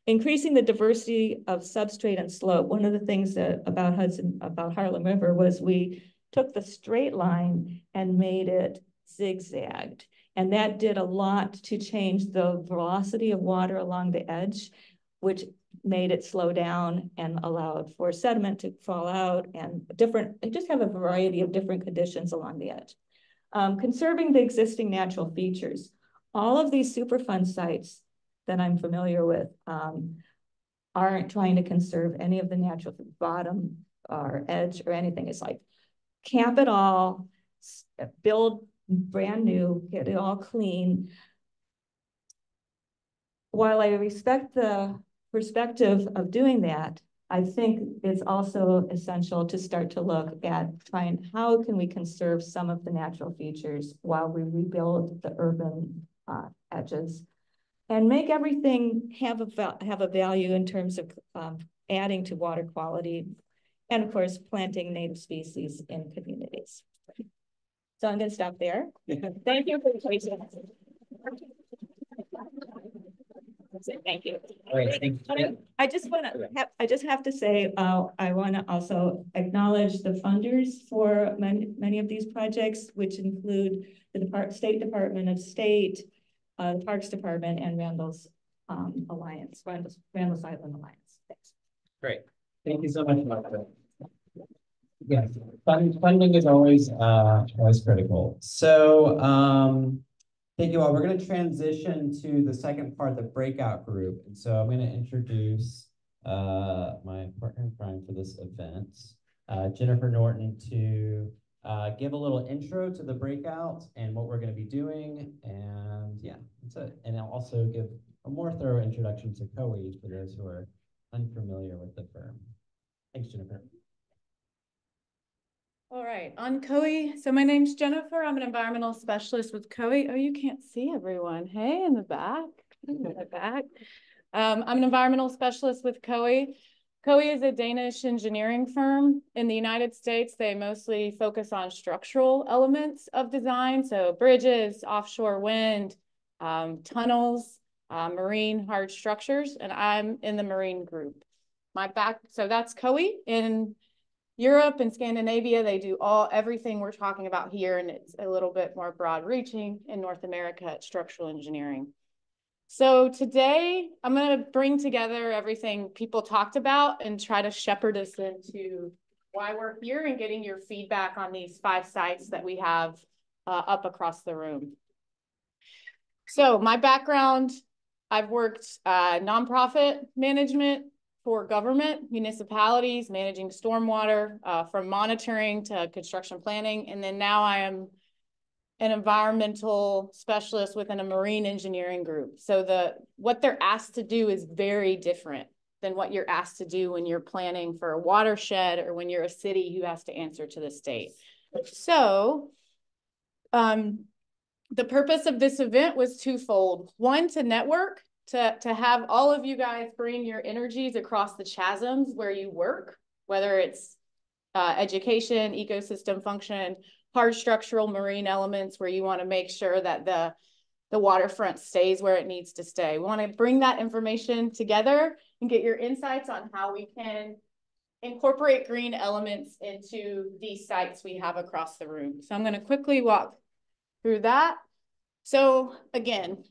Increasing the diversity of substrate and slope. One of the things that about Hudson, about Harlem River was we took the straight line and made it zigzagged. And that did a lot to change the velocity of water along the edge, which made it slow down and allowed for sediment to fall out and different, just have a variety of different conditions along the edge. Um, conserving the existing natural features. All of these Superfund sites that I'm familiar with um, aren't trying to conserve any of the natural bottom or edge or anything. It's like camp it all, build brand new, get it all clean. While I respect the perspective of doing that, I think it's also essential to start to look at trying how can we conserve some of the natural features while we rebuild the urban uh, edges and make everything have a have a value in terms of um, adding to water quality and of course planting native species in communities. So I'm going to stop there. Thank you for the question. Thank you. All right, thank you. I, I just want to have, I just have to say, uh, I want to also acknowledge the funders for many, many of these projects, which include the Depart, State Department of State, uh, the Parks Department and Randall's, um, Alliance, Randall's, Randall's Island Alliance. Thanks. Great. Thank you so much, Marcha. Yes, fund, funding is always, uh, always critical. So, um, thank you all. We're gonna transition to the second part, the breakout group. And so I'm gonna introduce, uh, my partner in crime for this event, uh, Jennifer Norton to, uh, give a little intro to the breakout and what we're gonna be doing. And yeah, it. And I'll also give a more thorough introduction to COWI for those who are unfamiliar with the firm. Thanks, Jennifer. All right, on COWI, so my name's Jennifer. I'm an environmental specialist with COWI. Oh, you can't see everyone. Hey, in the back, in the back. Um, I'm an environmental specialist with COWI. COWI is a Danish engineering firm. In the United States, they mostly focus on structural elements of design. So bridges, offshore wind, um, tunnels, uh, marine hard structures, and I'm in the marine group. My back, so that's COWI in Europe and Scandinavia, they do all everything we're talking about here, and it's a little bit more broad reaching in North America at structural engineering. So today I'm going to bring together everything people talked about and try to shepherd us into why we're here and getting your feedback on these five sites that we have uh, up across the room. So my background, I've worked uh, nonprofit management, for government, municipalities, managing stormwater, uh, from monitoring to construction planning. And then now I am an environmental specialist within a marine engineering group. So the what they're asked to do is very different than what you're asked to do when you're planning for a watershed or when you're a city who has to answer to the state. So um, the purpose of this event was twofold. One, to network, to, to have all of you guys bring your energies across the chasms where you work, whether it's uh, education, ecosystem function, hard structural marine elements where you want to make sure that the, the waterfront stays where it needs to stay. We want to bring that information together and get your insights on how we can incorporate green elements into these sites we have across the room. So I'm going to quickly walk through that. So again,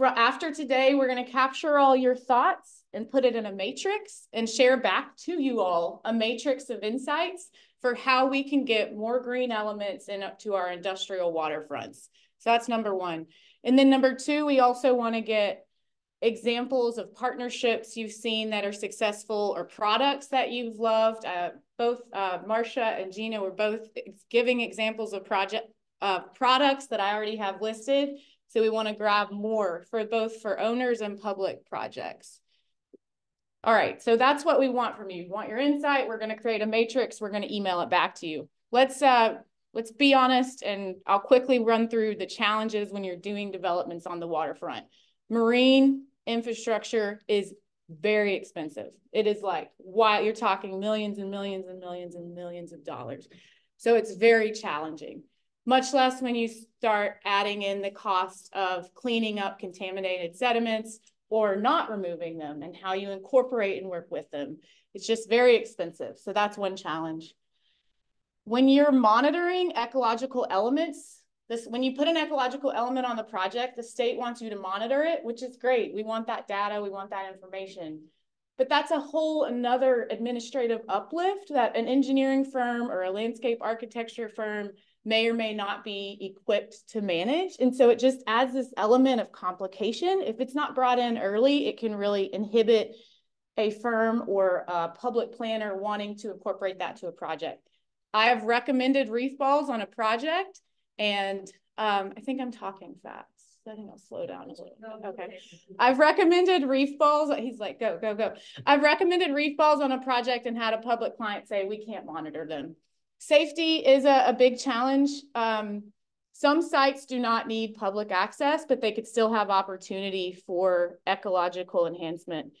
after today, we're going to capture all your thoughts and put it in a matrix and share back to you all a matrix of insights for how we can get more green elements in up to our industrial waterfronts. So that's number one. And then number two, we also want to get examples of partnerships you've seen that are successful or products that you've loved. Uh, both uh, and Gena were both giving examples of project uh, products that I already have listed. So we want to grab more for both for owners and public projects. All right, so that's what we want from you. You want your insight, we're going to create a matrix, we're going to email it back to you. Let's uh let's be honest and I'll quickly run through the challenges when you're doing developments on the waterfront. Marine infrastructure is very expensive. It is like why you're talking millions and millions and millions and millions of dollars. So it's very challenging much less when you start adding in the cost of cleaning up contaminated sediments or not removing them and how you incorporate and work with them. It's just very expensive. So that's one challenge. When you're monitoring ecological elements, this when you put an ecological element on the project, the state wants you to monitor it, which is great. We want that data, we want that information. But that's a whole another administrative uplift that an engineering firm or a landscape architecture firm may or may not be equipped to manage. And so it just adds this element of complication. If it's not brought in early, it can really inhibit a firm or a public planner wanting to incorporate that to a project. I have recommended reef balls on a project and um, I think I'm talking fast. I think I'll slow down a little. Okay. I've recommended reef balls. He's like, go, go, go. I've recommended reef balls on a project and had a public client say, we can't monitor them. Safety is a, a big challenge. Um, some sites do not need public access, but they could still have opportunity for ecological enhancement.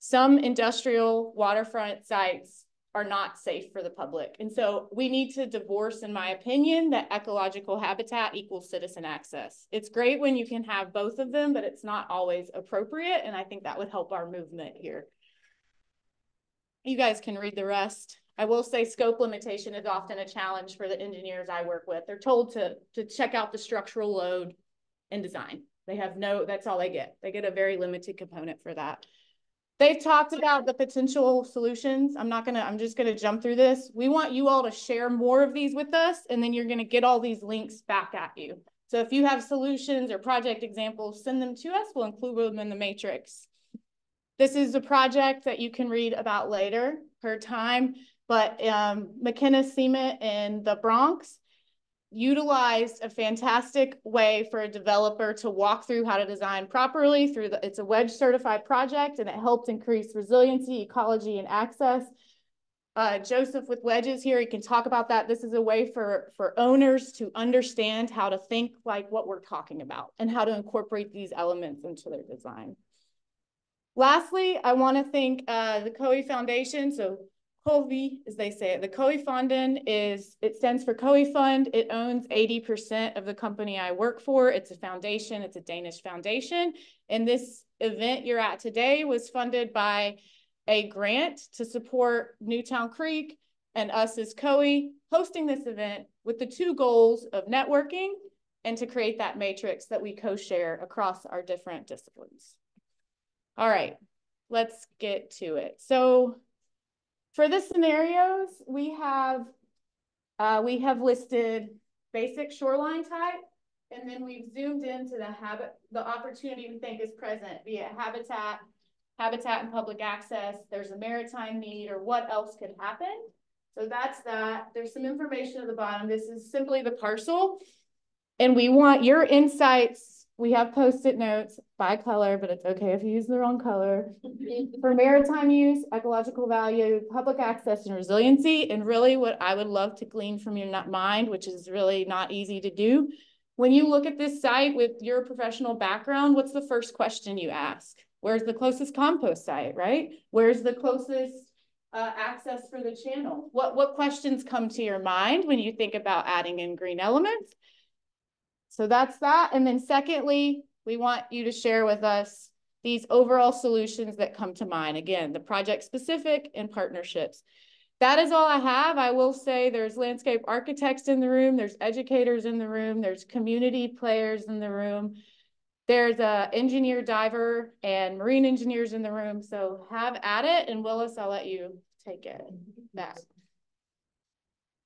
Some industrial waterfront sites are not safe for the public. And so we need to divorce, in my opinion, that ecological habitat equals citizen access. It's great when you can have both of them, but it's not always appropriate. And I think that would help our movement here. You guys can read the rest. I will say scope limitation is often a challenge for the engineers I work with. They're told to, to check out the structural load and design. They have no, that's all they get. They get a very limited component for that. They've talked about the potential solutions. I'm not gonna, I'm just gonna jump through this. We want you all to share more of these with us and then you're gonna get all these links back at you. So if you have solutions or project examples, send them to us. We'll include them in the matrix. This is a project that you can read about later per time. But um, McKenna Cement in the Bronx utilized a fantastic way for a developer to walk through how to design properly through the, it's a wedge certified project and it helped increase resiliency, ecology, and access. Uh, Joseph with wedges here, he can talk about that. This is a way for, for owners to understand how to think like what we're talking about and how to incorporate these elements into their design. Lastly, I want to thank uh, the COWI Foundation. So COVI, as they say it. The COWI Fonden is, it stands for COWI Fund. It owns 80% of the company I work for. It's a foundation. It's a Danish foundation. And this event you're at today was funded by a grant to support Newtown Creek and us as COWI hosting this event with the two goals of networking and to create that matrix that we co-share across our different disciplines. All right, let's get to it. So for the scenarios, we have uh, we have listed basic shoreline type, and then we've zoomed into the habit, the opportunity we think is present via habitat, habitat and public access. There's a maritime need, or what else could happen. So that's that. There's some information at the bottom. This is simply the parcel, and we want your insights we have post-it notes by color, but it's okay if you use the wrong color. For maritime use, ecological value, public access and resiliency. And really what I would love to glean from your mind, which is really not easy to do, When you look at this site with your professional background, what's the first question you ask? Where's the closest compost site, right? Where's the closest uh, access for the channel? What, what questions come to your mind when you think about adding in green elements? So that's that. And then secondly, we want you to share with us these overall solutions that come to mind. Again, the project specific and partnerships. That is all I have. I will say there's landscape architects in the room, there's educators in the room, there's community players in the room. There's a engineer, diver, and marine engineers in the room. So have at it. And Willis, I'll let you take it back.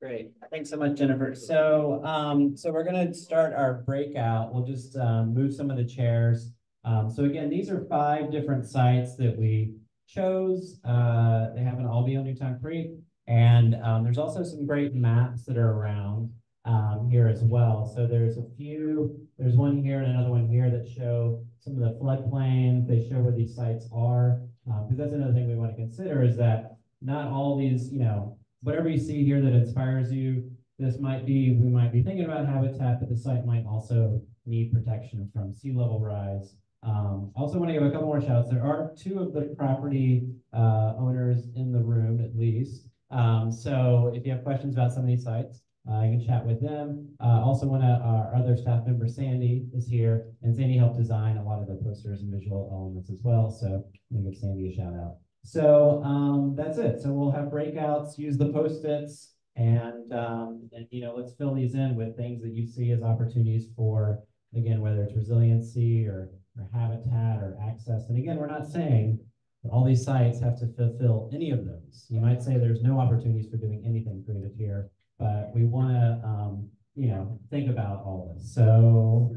Great. Thanks so much, Jennifer. So, um, so we're gonna start our breakout. We'll just, um, move some of the chairs. Um, so again, these are five different sites that we chose. Uh, they happen to all be on Newtown Creek. And, um, there's also some great maps that are around, um, here as well. So there's a few, there's one here and another one here that show some of the floodplains. They show where these sites are. Uh, because that's another thing we want to consider is that not all these, you know, whatever you see here that inspires you, this might be, we might be thinking about habitat, but the site might also need protection from sea level rise. Um, also want to give a couple more shouts. There are two of the property uh, owners in the room at least. Um, so if you have questions about some of these sites, uh, you can chat with them. Uh, also want to, our other staff member Sandy is here and Sandy helped design a lot of the posters and visual elements as well. So I'm gonna give Sandy a shout out. So um, that's it. So we'll have breakouts, use the post-its, and, um, and you know, let's fill these in with things that you see as opportunities for, again, whether it's resiliency or, or habitat or access. And again, we're not saying that all these sites have to fulfill any of those. You might say there's no opportunities for doing anything creative here, but we want to, um, you know, think about all this. So,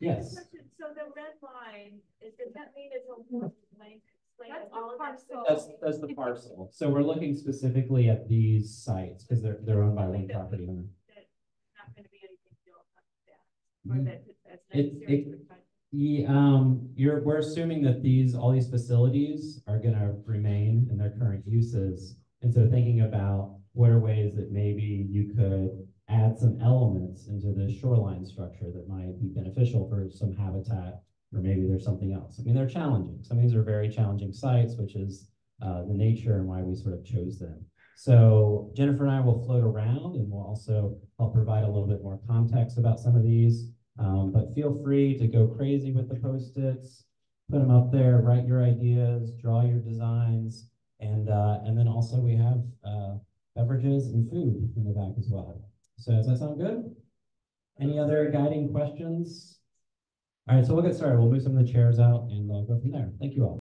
yes. So the red line, is, does that mean it's a one length? like That's the all of parcel. That's, that's the parcel. So we're looking specifically at these sites because they're, they're owned by one property owner. That's Not gonna be anything built on that, or that that's It- it- for the project. Yeah, um, you're, we're assuming that these, all these facilities are gonna remain in their current uses. And so thinking about what are ways that maybe you could add some elements into the shoreline structure that might be beneficial for some habitat, or maybe there's something else. I mean, they're challenging. Some of these are very challenging sites, which is, uh, the nature and why we sort of chose them. So Jennifer and I will float around and we'll also help provide a little bit more context about some of these. Um, but feel free to go crazy with the post-its, put them up there, write your ideas, draw your designs. And, uh, and then also we have, uh, beverages and food in the back as well. So does that sound good? Any other guiding questions? All right, so we'll get started. We'll move some of the chairs out and uh, go from there. Thank you all.